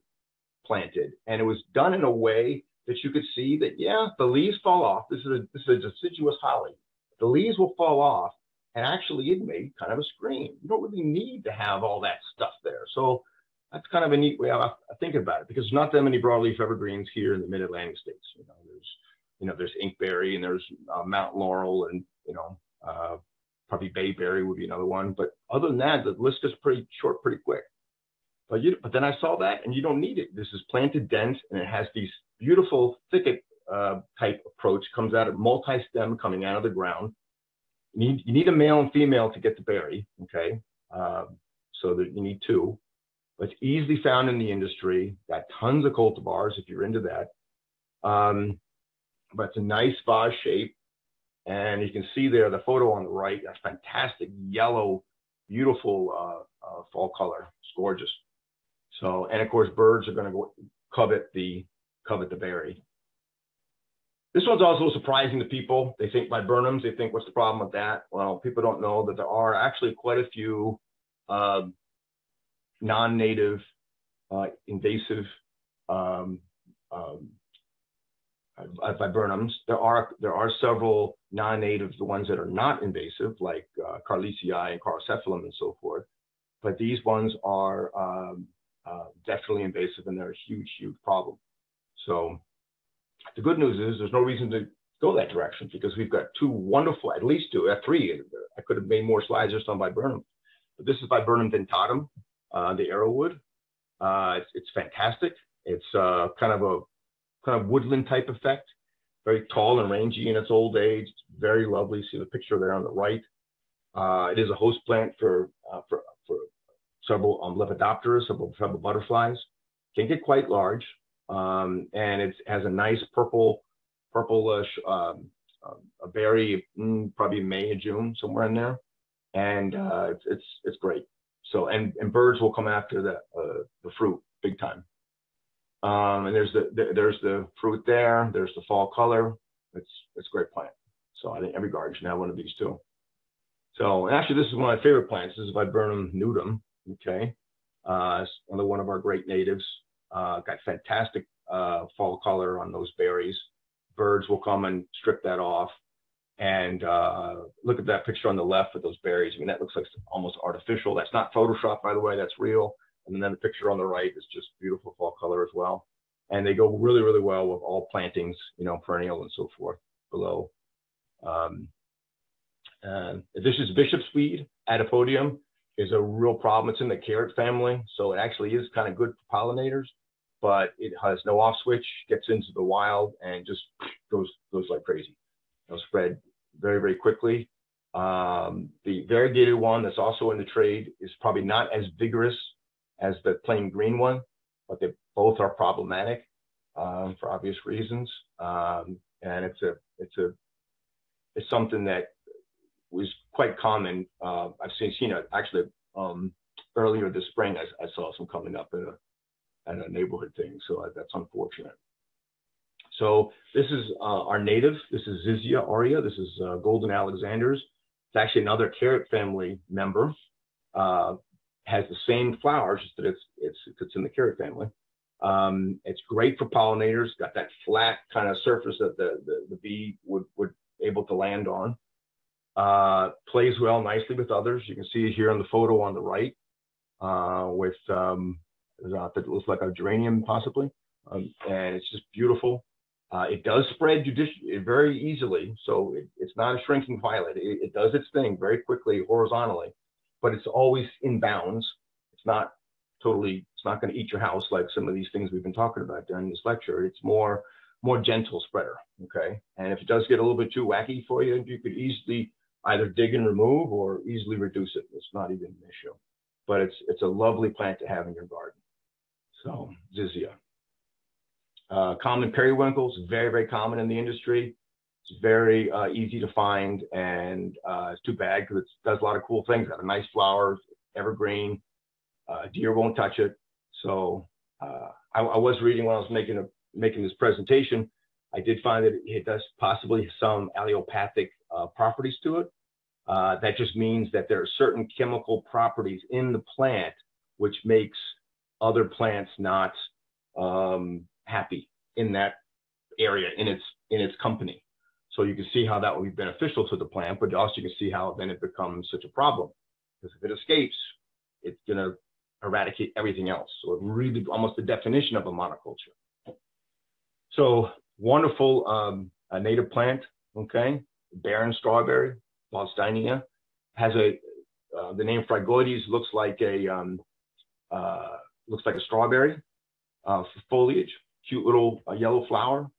planted, and it was done in a way that you could see that yeah, the leaves fall off. This is a this is a deciduous holly. The leaves will fall off, and actually it made kind of a screen. You don't really need to have all that stuff there. So that's kind of a neat way of thinking about it because there's not that many broadleaf evergreens here in the mid-Atlantic states. You know, there's you know there's inkberry and there's uh, Mount Laurel and you know uh, probably bayberry would be another one. But other than that, the list is pretty short, pretty quick. But you but then I saw that and you don't need it. This is planted dense and it has these beautiful thicket uh, type approach. Comes out of multi-stem coming out of the ground you need, you need a male and female to get the berry, okay? Um, so that you need two. It's easily found in the industry. Got tons of cultivars if you're into that. Um, but it's a nice vase shape. And you can see there the photo on the right, that's fantastic yellow, beautiful uh, uh, fall color. It's gorgeous. So, and of course, birds are going to go covet the covet the berry. This one's also surprising to people. They think viburnums, they think, what's the problem with that? Well, people don't know that there are actually quite a few uh, non-native, uh, invasive um, um, viburnums. There are there are several non-native, the ones that are not invasive, like uh, and carlcephalum and so forth. But these ones are um, uh, definitely invasive, and they're a huge, huge problem. So the good news is there's no reason to go that direction because we've got two wonderful, at least two, uh, three. I could have made more slides just on viburnum. But this is viburnum dentatum, uh, the arrowwood. Uh, it's, it's, fantastic. It's uh, kind of a kind of woodland type effect, very tall and rangy in its old age. It's very lovely. See the picture there on the right. Uh, it is a host plant for uh, for, for several um, lepidoptera, several, several butterflies. Can get quite large um, and it has a nice purple, purplish, um, a berry, mm, probably May or June, somewhere in there, and uh, it's, it's it's great. So and and birds will come after the uh, the fruit big time. Um, and there's the, the, there's the fruit there. There's the fall color. It's it's a great plant. So I think every garden should have one of these too. So actually, this is one of my favorite plants. This is Viburnum nudum. Okay, uh, it's another one of our great natives. Uh, got fantastic uh, fall color on those berries. Birds will come and strip that off. And uh, look at that picture on the left with those berries. I mean, that looks like almost artificial. That's not Photoshop, by the way. That's real. And then the picture on the right is just beautiful fall color as well. And they go really, really well with all plantings, you know, perennial and so forth below. Um, and this is bishop's weed, Aegopodium is a real problem. It's in the carrot family, so it actually is kind of good for pollinators, but it has no off switch, gets into the wild, and just goes goes like crazy. It'll spread very very quickly. Um, the variegated one that's also in the trade is probably not as vigorous as the plain green one, but they both are problematic um, for obvious reasons. Um, and it's a it's a it's something that was quite common. Uh, I've seen, seen it actually um, earlier this spring. I, I, saw some coming up at a, a neighborhood thing, so that's unfortunate. So this is uh, our native. This is Zizia aurea. This is uh, Golden Alexander's. It's actually another carrot family member. Uh, has the same flowers, just that it's, it's, it's in the carrot family. Um, it's great for pollinators. Got that flat kind of surface that the, the, the bee would, would able to land on. Uh, plays well nicely with others. You can see here in the photo on the right uh, with um, that looks like a geranium possibly, um, and it's just beautiful. Uh, it does spread very easily, so it, it's not a shrinking violet. It, it, does its thing very quickly horizontally, but it's always in bounds. It's not totally, it's not going to eat your house like some of these things we've been talking about during this lecture. It's more, more gentle spreader, okay? And if it does get a little bit too wacky for you, you could easily either dig and remove or easily reduce it. It's not even an issue, but it's, it's a lovely plant to have in your garden. So, Zizia. Uh, common periwinkles, very, very common in the industry. It's very uh, easy to find, and uh, it's too bad because it does a lot of cool things. Got a nice flower, evergreen. Uh, deer won't touch it. So uh, I, I, was reading when I was making a, making this presentation. I did find that it does possibly some allelopathic uh, properties to it. that just means that there are certain chemical properties in the plant which makes other plants not um, happy in that area in its in its company. So you can see how that would be beneficial to the plant, but also you can see how then it becomes such a problem. Because if it escapes, it's going to eradicate everything else. So it really almost the definition of a monoculture. So wonderful um, native plant, okay? Barren strawberry, Waldsteinia, has a uh, the name fragarioides looks like a um, uh, looks like a strawberry uh, foliage cute little uh, yellow flower.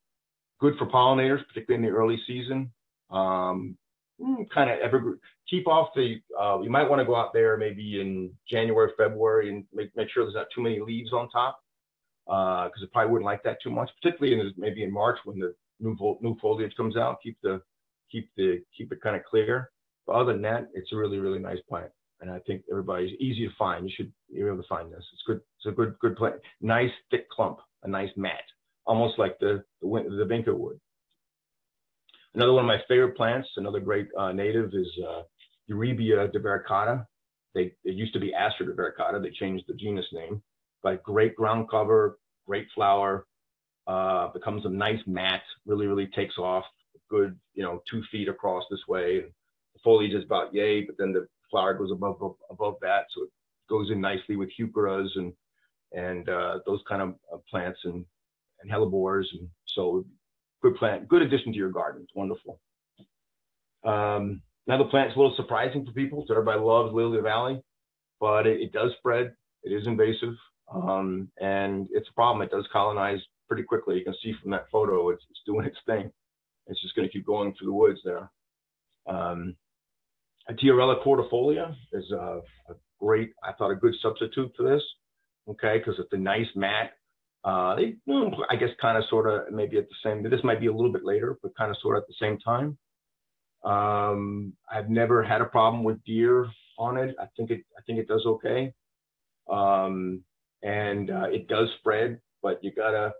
Good for pollinators, particularly in the early season. Um, mm, kind of evergreen. Keep off the. Uh, you might want to go out there maybe in January, February, and make make sure there's not too many leaves on top, because uh, it probably wouldn't like that too much. Particularly in maybe in March when the new new foliage comes out. Keep the keep the keep it kind of clear. But other than that, it's a really really nice plant, and I think everybody's easy to find. You should be able to find this. It's good. It's a good good plant. Nice thick clump a nice mat, almost like the, the, the vinca wood. Another one of my favorite plants, another great uh, native is uh, Eurybia divaricata. They, it used to be Aster divaricata. They changed the genus name, but great ground cover, great flower, uh, becomes a nice mat, really, really takes off good, you know, two feet across this way. The foliage is about yay, but then the flower goes above, above, that. So it goes in nicely with heucheras and and uh, those kind of uh, plants and, and hellebores. And so good plant, good addition to your garden. It's wonderful. Um, another plant is a little surprising for people. So everybody loves lily of the valley, but it, it does spread. It is invasive, um, and it's a problem. It does colonize pretty quickly. You can see from that photo, it's, it's doing its thing. It's just going to keep going through the woods there. Um, a Tiarella cordifolia is a, a, great, I thought, a good substitute for this okay, because it's a nice mat. Uh, they, I guess, kind of, sort of, maybe at the same. This might be a little bit later, but kind of, sort of, at the same time. Um, I've never had a problem with deer on it. I think it, I think it does okay, um, and uh, it does spread. But you gotta.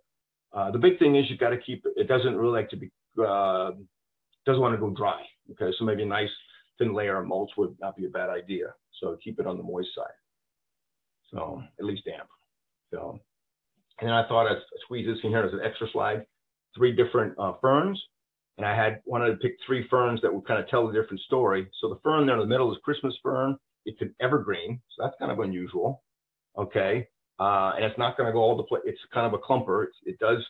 Uh, the big thing is you got to keep it. It doesn't really like to be. Uh, doesn't want to go dry. Okay, so maybe a nice thin layer of mulch would not be a bad idea. So keep it on the moist side. So at least damp. So, and then I thought I'd squeeze this in here as an extra slide, three different uh, ferns. And I had wanted to pick three ferns that would kind of tell a different story. So the fern there in the middle is Christmas fern. It's an evergreen, so that's kind of unusual. Okay. Uh, and it's not going to go all the place. It's kind of a clumper. It's, it does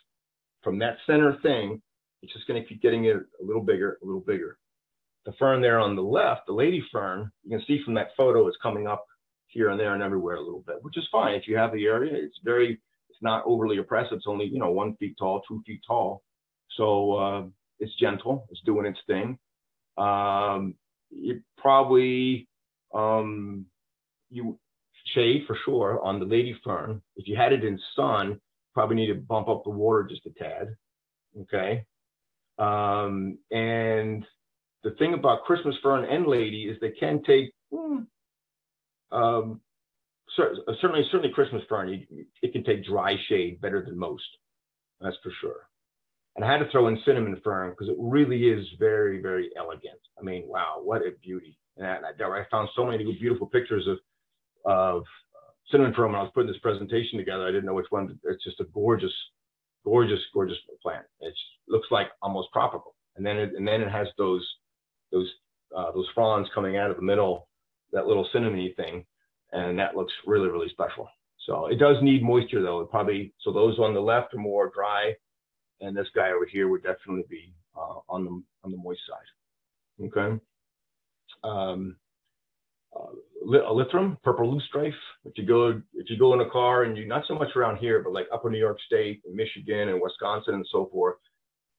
from that center thing. It's just going to keep getting it a little bigger, a little bigger. The fern there on the left, the lady fern, you can see from that photo, it's coming up here and there and everywhere a little bit, which is fine. If you have the area, it's very, it's not overly oppressive. It's only, you know, one feet tall, two feet tall. So uh, it's gentle, it's doing its thing. Um, you probably, um, you shade for sure on the lady fern. If you had it in sun, probably need to bump up the water just a tad. Okay. Um, and the thing about Christmas fern and lady is they can take hmm, um, certainly, certainly Christmas fern, it can take dry shade better than most. That's for sure. And I had to throw in cinnamon fern because it really is very, very elegant. I mean, wow, what a beauty! And I, I found so many beautiful pictures of of cinnamon fern when I was putting this presentation together. I didn't know which one. It's just a gorgeous, gorgeous, gorgeous plant. It looks like almost tropical. And then it, and then it has those those uh, those fronds coming out of the middle, that little cinnamony thing, and that looks really really special. So it does need moisture though. It probably so those on the left are more dry, and this guy over here would definitely be uh, on the on the moist side. Okay. Um, uh, Lythrums, purple loosestrife. If you go if you go in a car and you not so much around here, but like upper New York State, and Michigan, and Wisconsin, and so forth,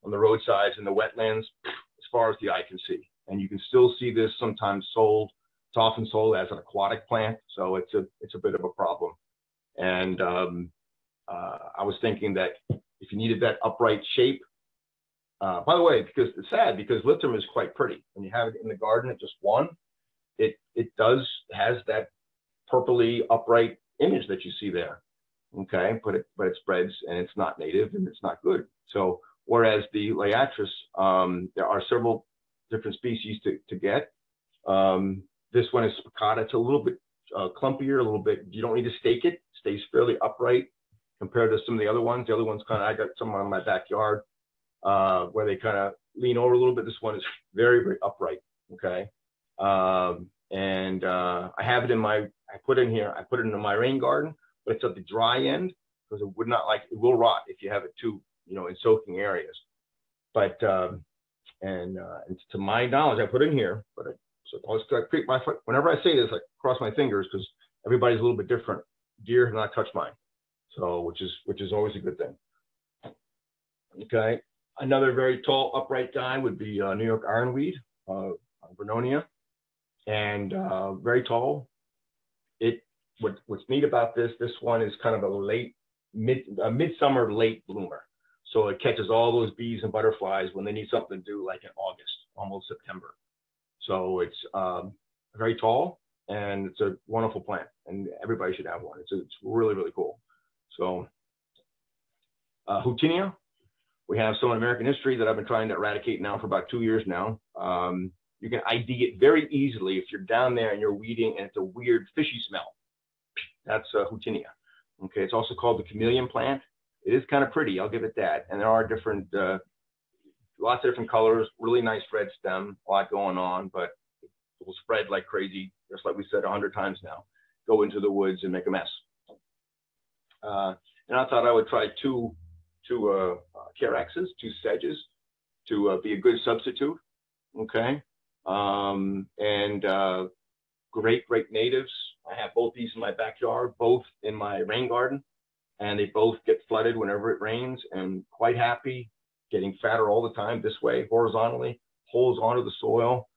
on the roadsides and the wetlands, as far as the eye can see, and you can still see this sometimes sold. It's often sold as an aquatic plant, so it's a it's a bit of a problem. And um, uh, I was thinking that if you needed that upright shape, uh, by the way, because it's sad because lythrum is quite pretty. When you have it in the garden at just one, it it does has that purpley upright image that you see there. Okay, but it but it spreads and it's not native and it's not good. So whereas the Liatris, um, there are several different species to, to get. Um, this one is spicata. It's a little bit uh, clumpier, a little bit. You don't need to stake it. it. Stays fairly upright compared to some of the other ones. The other ones kind of I got some in my backyard uh, where they kind of lean over a little bit. This one is very very upright. Okay, um, and uh, I have it in my, I put it in here, I put it in my rain garden, but it's at the dry end because it would not like, it will rot if you have it too, you know, in soaking areas. But, um, and, uh, and to my knowledge, I put in here, but I, so I was, I my, foot. whenever I say this, I cross my fingers because everybody's a little bit different. Deer have not touched mine. So, which is, which is always a good thing. Okay. Another very tall upright guy would be uh, New York ironweed, uh, Vernonia and uh, very tall. It what, what's neat about this, this one is kind of a late mid a midsummer late bloomer. So it catches all those bees and butterflies when they need something to do, like in August, almost September. So it's um, very tall and it's a wonderful plant, and everybody should have one. It's it's really really cool. So uh, Houttuynia, we have some in American history that I've been trying to eradicate now for about two years now. Um, you can ID it very easily if you're down there and you're weeding and it's a weird fishy smell. That's uh, Houttuynia. Okay, it's also called the chameleon plant. It is kind of pretty, I'll give it that. And there are different, uh, lots of different colors, really nice red stem, a lot going on, but it will spread like crazy, just like we said a hundred times now. Go into the woods and make a mess. Uh, and I thought I would try two, two uh, uh, Carexes, two sedges, to uh, be a good substitute. Okay, um, and uh, great, great natives. I have both these in my backyard, both in my rain garden, and they both get flooded whenever it rains and quite happy, getting fatter all the time this way, horizontally, holes onto the soil.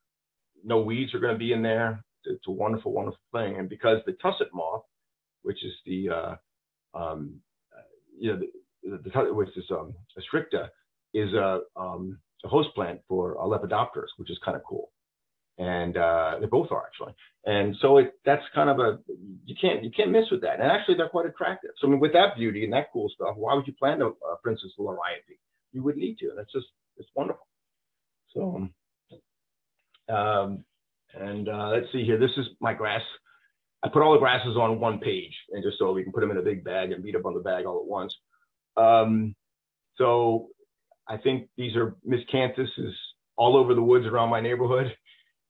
No weeds are going to be in there. It's a wonderful, wonderful thing. And because the tusset moth, which is the, uh, um, you know, the, the, the which is um, a stricta, is a, um, a host plant for Lepidopterus, which is kind of cool and uh, they both are actually. And so it, that's kind of a you can't you can't miss with that. And actually, they're quite attractive. So I mean, with that beauty and that cool stuff, why would you plant a, a Princess Lariete? You would need to. And that's just it's wonderful. So, um, and uh, let's see here. This is my grass. I put all the grasses on one page, and just so we can put them in a big bag and beat up on the bag all at once. Um, so I think these are miscanthus is all over the woods around my neighborhood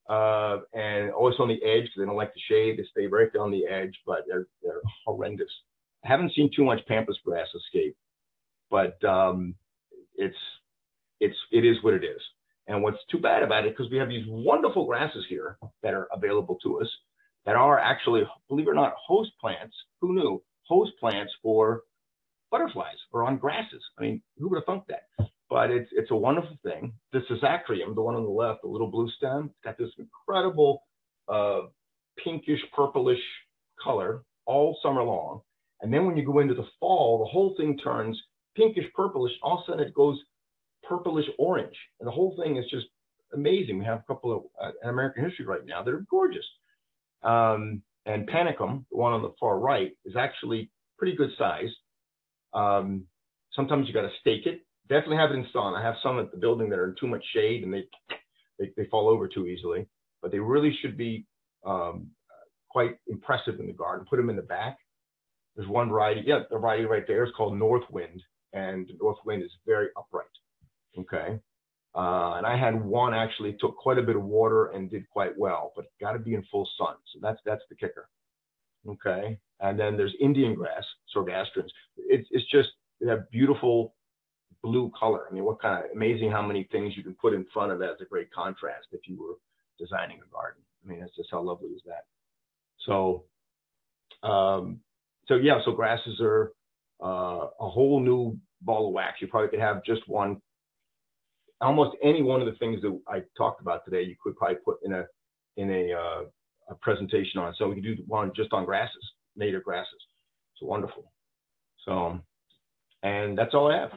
uh, and always on the edge because they don't like the shade. They stay right on the edge, but they're they're horrendous. I haven't seen too much pampas grass escape, but um, it's it's it is what it is. And what's too bad about it because we have these wonderful grasses here that are available to us that are actually, believe it or not, host plants. Who knew? Host plants for butterflies or on grasses. I mean, who would have thunk that? But it's it's a wonderful thing. This is Schizachyrium, the one on the left, the little blue stem. It's got this incredible uh, pinkish purplish color all summer long. And then when you go into the fall, the whole thing turns pinkish purplish. All of a sudden it goes purplish orange. And the whole thing is just amazing. We have a couple of uh, American history right now that are gorgeous. Um, and Panicum, the one on the far right, is actually pretty good size. Um, sometimes you got to stake it definitely have it in sun. I have some at the building that are in too much shade and they, they, they fall over too easily, but they really should be um, quite impressive in the garden. Put them in the back There's one variety, yeah, the variety right there is called Northwind, and Northwind is very upright. Okay. Uh, and I had one actually took quite a bit of water and did quite well, but got to be in full sun. So that's that's the kicker. Okay. And then there's Indian grass, Sorghastrum. It's it's just that beautiful blue color. I mean, what kind of amazing how many things you can put in front of as a great contrast if you were designing a garden. I mean, that's just how lovely is that. So, um, so yeah, so grasses are uh, a whole new ball of wax. You probably could have just one almost any one of the things that I talked about today, you could probably put in a in a, uh, a presentation on. So we can do one just on grasses, native grasses. It's wonderful. So, and that's all I have.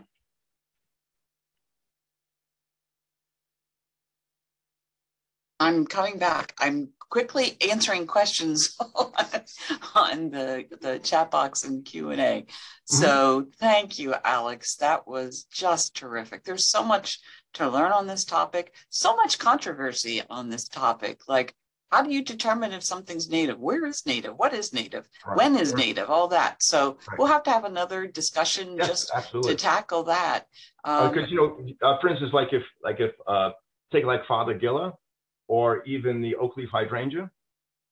I'm coming back. I'm quickly answering questions on the the chat box and Q and A. So thank you, Alex. That was just terrific. There's so much to learn on this topic, so much controversy on this topic. Like, how do you determine if something's native? Where is native? What is native? Right. When is native? All that. So right. we'll have to have another discussion yes, just absolutely. to tackle that. Because um, you know, uh, for instance, like if like if uh, take like Fothergilla or even the oak leaf hydrangea,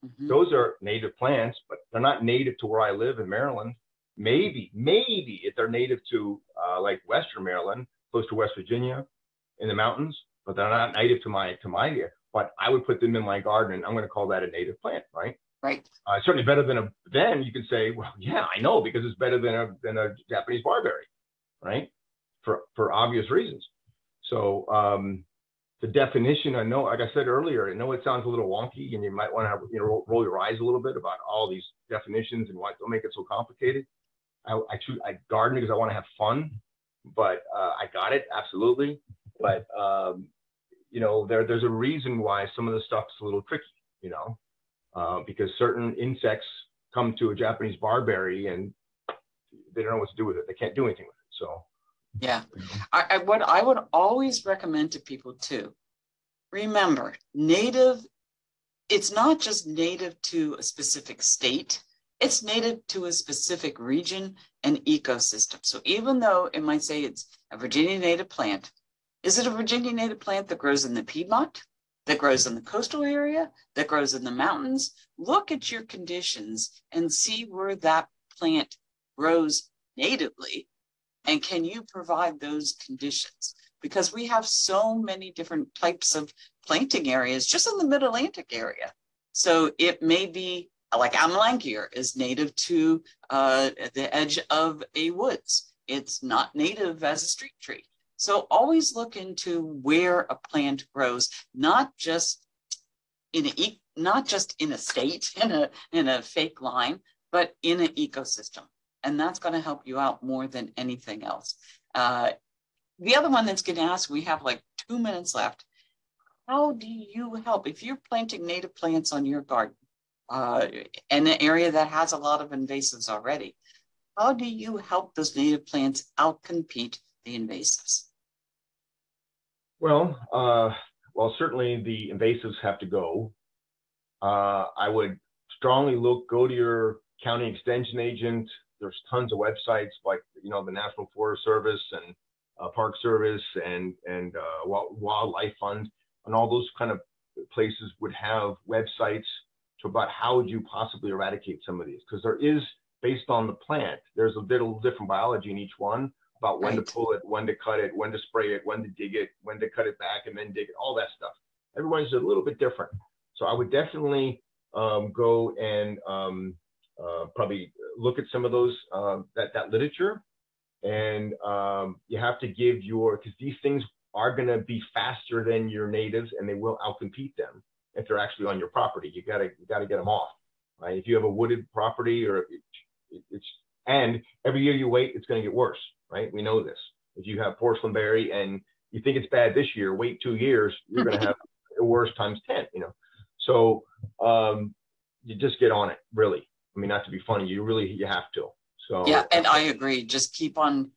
mm-hmm. those are native plants, but they're not native to where I live in Maryland. Maybe, maybe if they're native to uh, like Western Maryland, close to West Virginia, in the mountains, but they're not native to my to my area. But I would put them in my garden, and I'm going to call that a native plant, right? Right. Uh, certainly better than a. Then you can say, well, yeah, I know because it's better than a than a Japanese barberry, right? For for obvious reasons. So um, the definition, I know, like I said earlier, I know it sounds a little wonky, and you might want to you know roll your eyes a little bit about all these definitions and why don't make it so complicated. I I, choose, I garden because I want to have fun, but uh, I got it absolutely. But um, you know, there there's a reason why some of the stuff's a little tricky, you know, uh, because certain insects come to a Japanese barberry and they don't know what to do with it. They can't do anything with it. So yeah, mm-hmm. I, I what I would always recommend to people too. Remember, native. It's not just native to a specific state. It's native to a specific region and ecosystem. So even though it might say it's a Virginia native plant, is it a Virginia native plant that grows in the Piedmont, that grows in the coastal area, that grows in the mountains? Look at your conditions and see where that plant grows natively. And can you provide those conditions? Because we have so many different types of planting areas just in the mid Atlantic area. So it may be like Amelanchier is native to uh, the edge of a woods. It's not native as a street tree. So always look into where a plant grows, not just in a not just in a state in a in a fake line, but in an ecosystem, and that's going to help you out more than anything else. Uh, the other one that's going to ask, we have like two minutes left. How do you help if you're planting native plants on your garden uh, in an area that has a lot of invasives already? How do you help those native plants outcompete the invasives? Well, uh, well, certainly the invasives have to go. Uh, I would strongly look, go to your county extension agent. There's tons of websites like, you know, the National Forest Service and uh, Park Service and, and uh, Wildlife Fund and all those kind of places would have websites to about how would you possibly eradicate some of these because there is based on the plant there's a little different biology in each one about when right. to pull it, when to cut it, when to spray it, when to dig it, when to cut it back and then dig it, all that stuff. Everyone's a little bit different. So I would definitely um, go and um, uh, probably look at some of those uh, that that literature, and um, you have to give your because these things are going to be faster than your natives, and they will outcompete them if they're actually on your property. You gotta you gotta get them off. Right? If you have a wooded property or it, it's and every year you wait, it's going to get worse right? We know this. If you have porcelain berry and you think it's bad this year, wait two years, you're going to have worse times 10, you know? So um, you just get on it, really. I mean, not to be funny, you really, you have to. So yeah, and I agree. Just keep on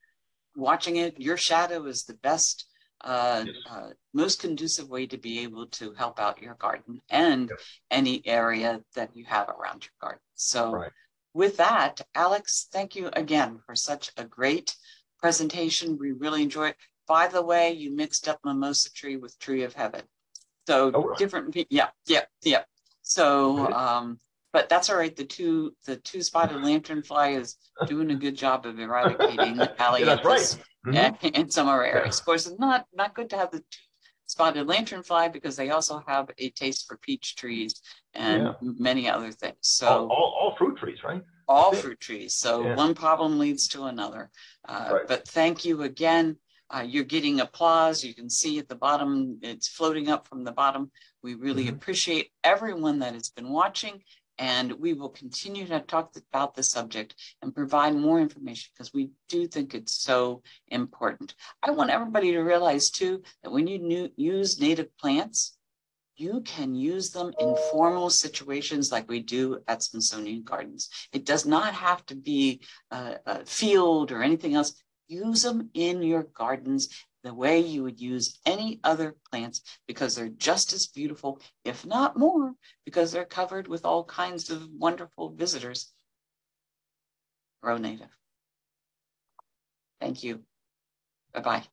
watching it. Your shadow is the best, uh, yes. uh, most conducive way to be able to help out your garden and yes. any area that you have around your garden. So right. with that, Alex, thank you again for such a great presentation. We really enjoy it. By the way, you mixed up mimosa tree with tree of heaven. So oh, different, yeah, yeah, yeah. So, um, but that's all right. The two, the two spotted lanternfly is doing a good job of eradicating the yeah, that's right. Mm-hmm. in some of our areas. Of course, it's not not good to have the two spotted lanternfly because they also have a taste for peach trees and yeah. many other things. So all, all, all fruit trees, right? All fruit trees. So yeah. one problem leads to another. Uh, right. But thank you again. Uh, you're getting applause. You can see at the bottom, it's floating up from the bottom. We really mm-hmm. appreciate everyone that has been watching and we will continue to talk about the subject and provide more information because we do think it's so important. I want everybody to realize too that when you use native plants, you can use them in formal situations like we do at Smithsonian Gardens. It does not have to be a, a field or anything else. Use them in your gardens the way you would use any other plants because they're just as beautiful, if not more, because they're covered with all kinds of wonderful visitors. Grow native. Thank you. Bye bye.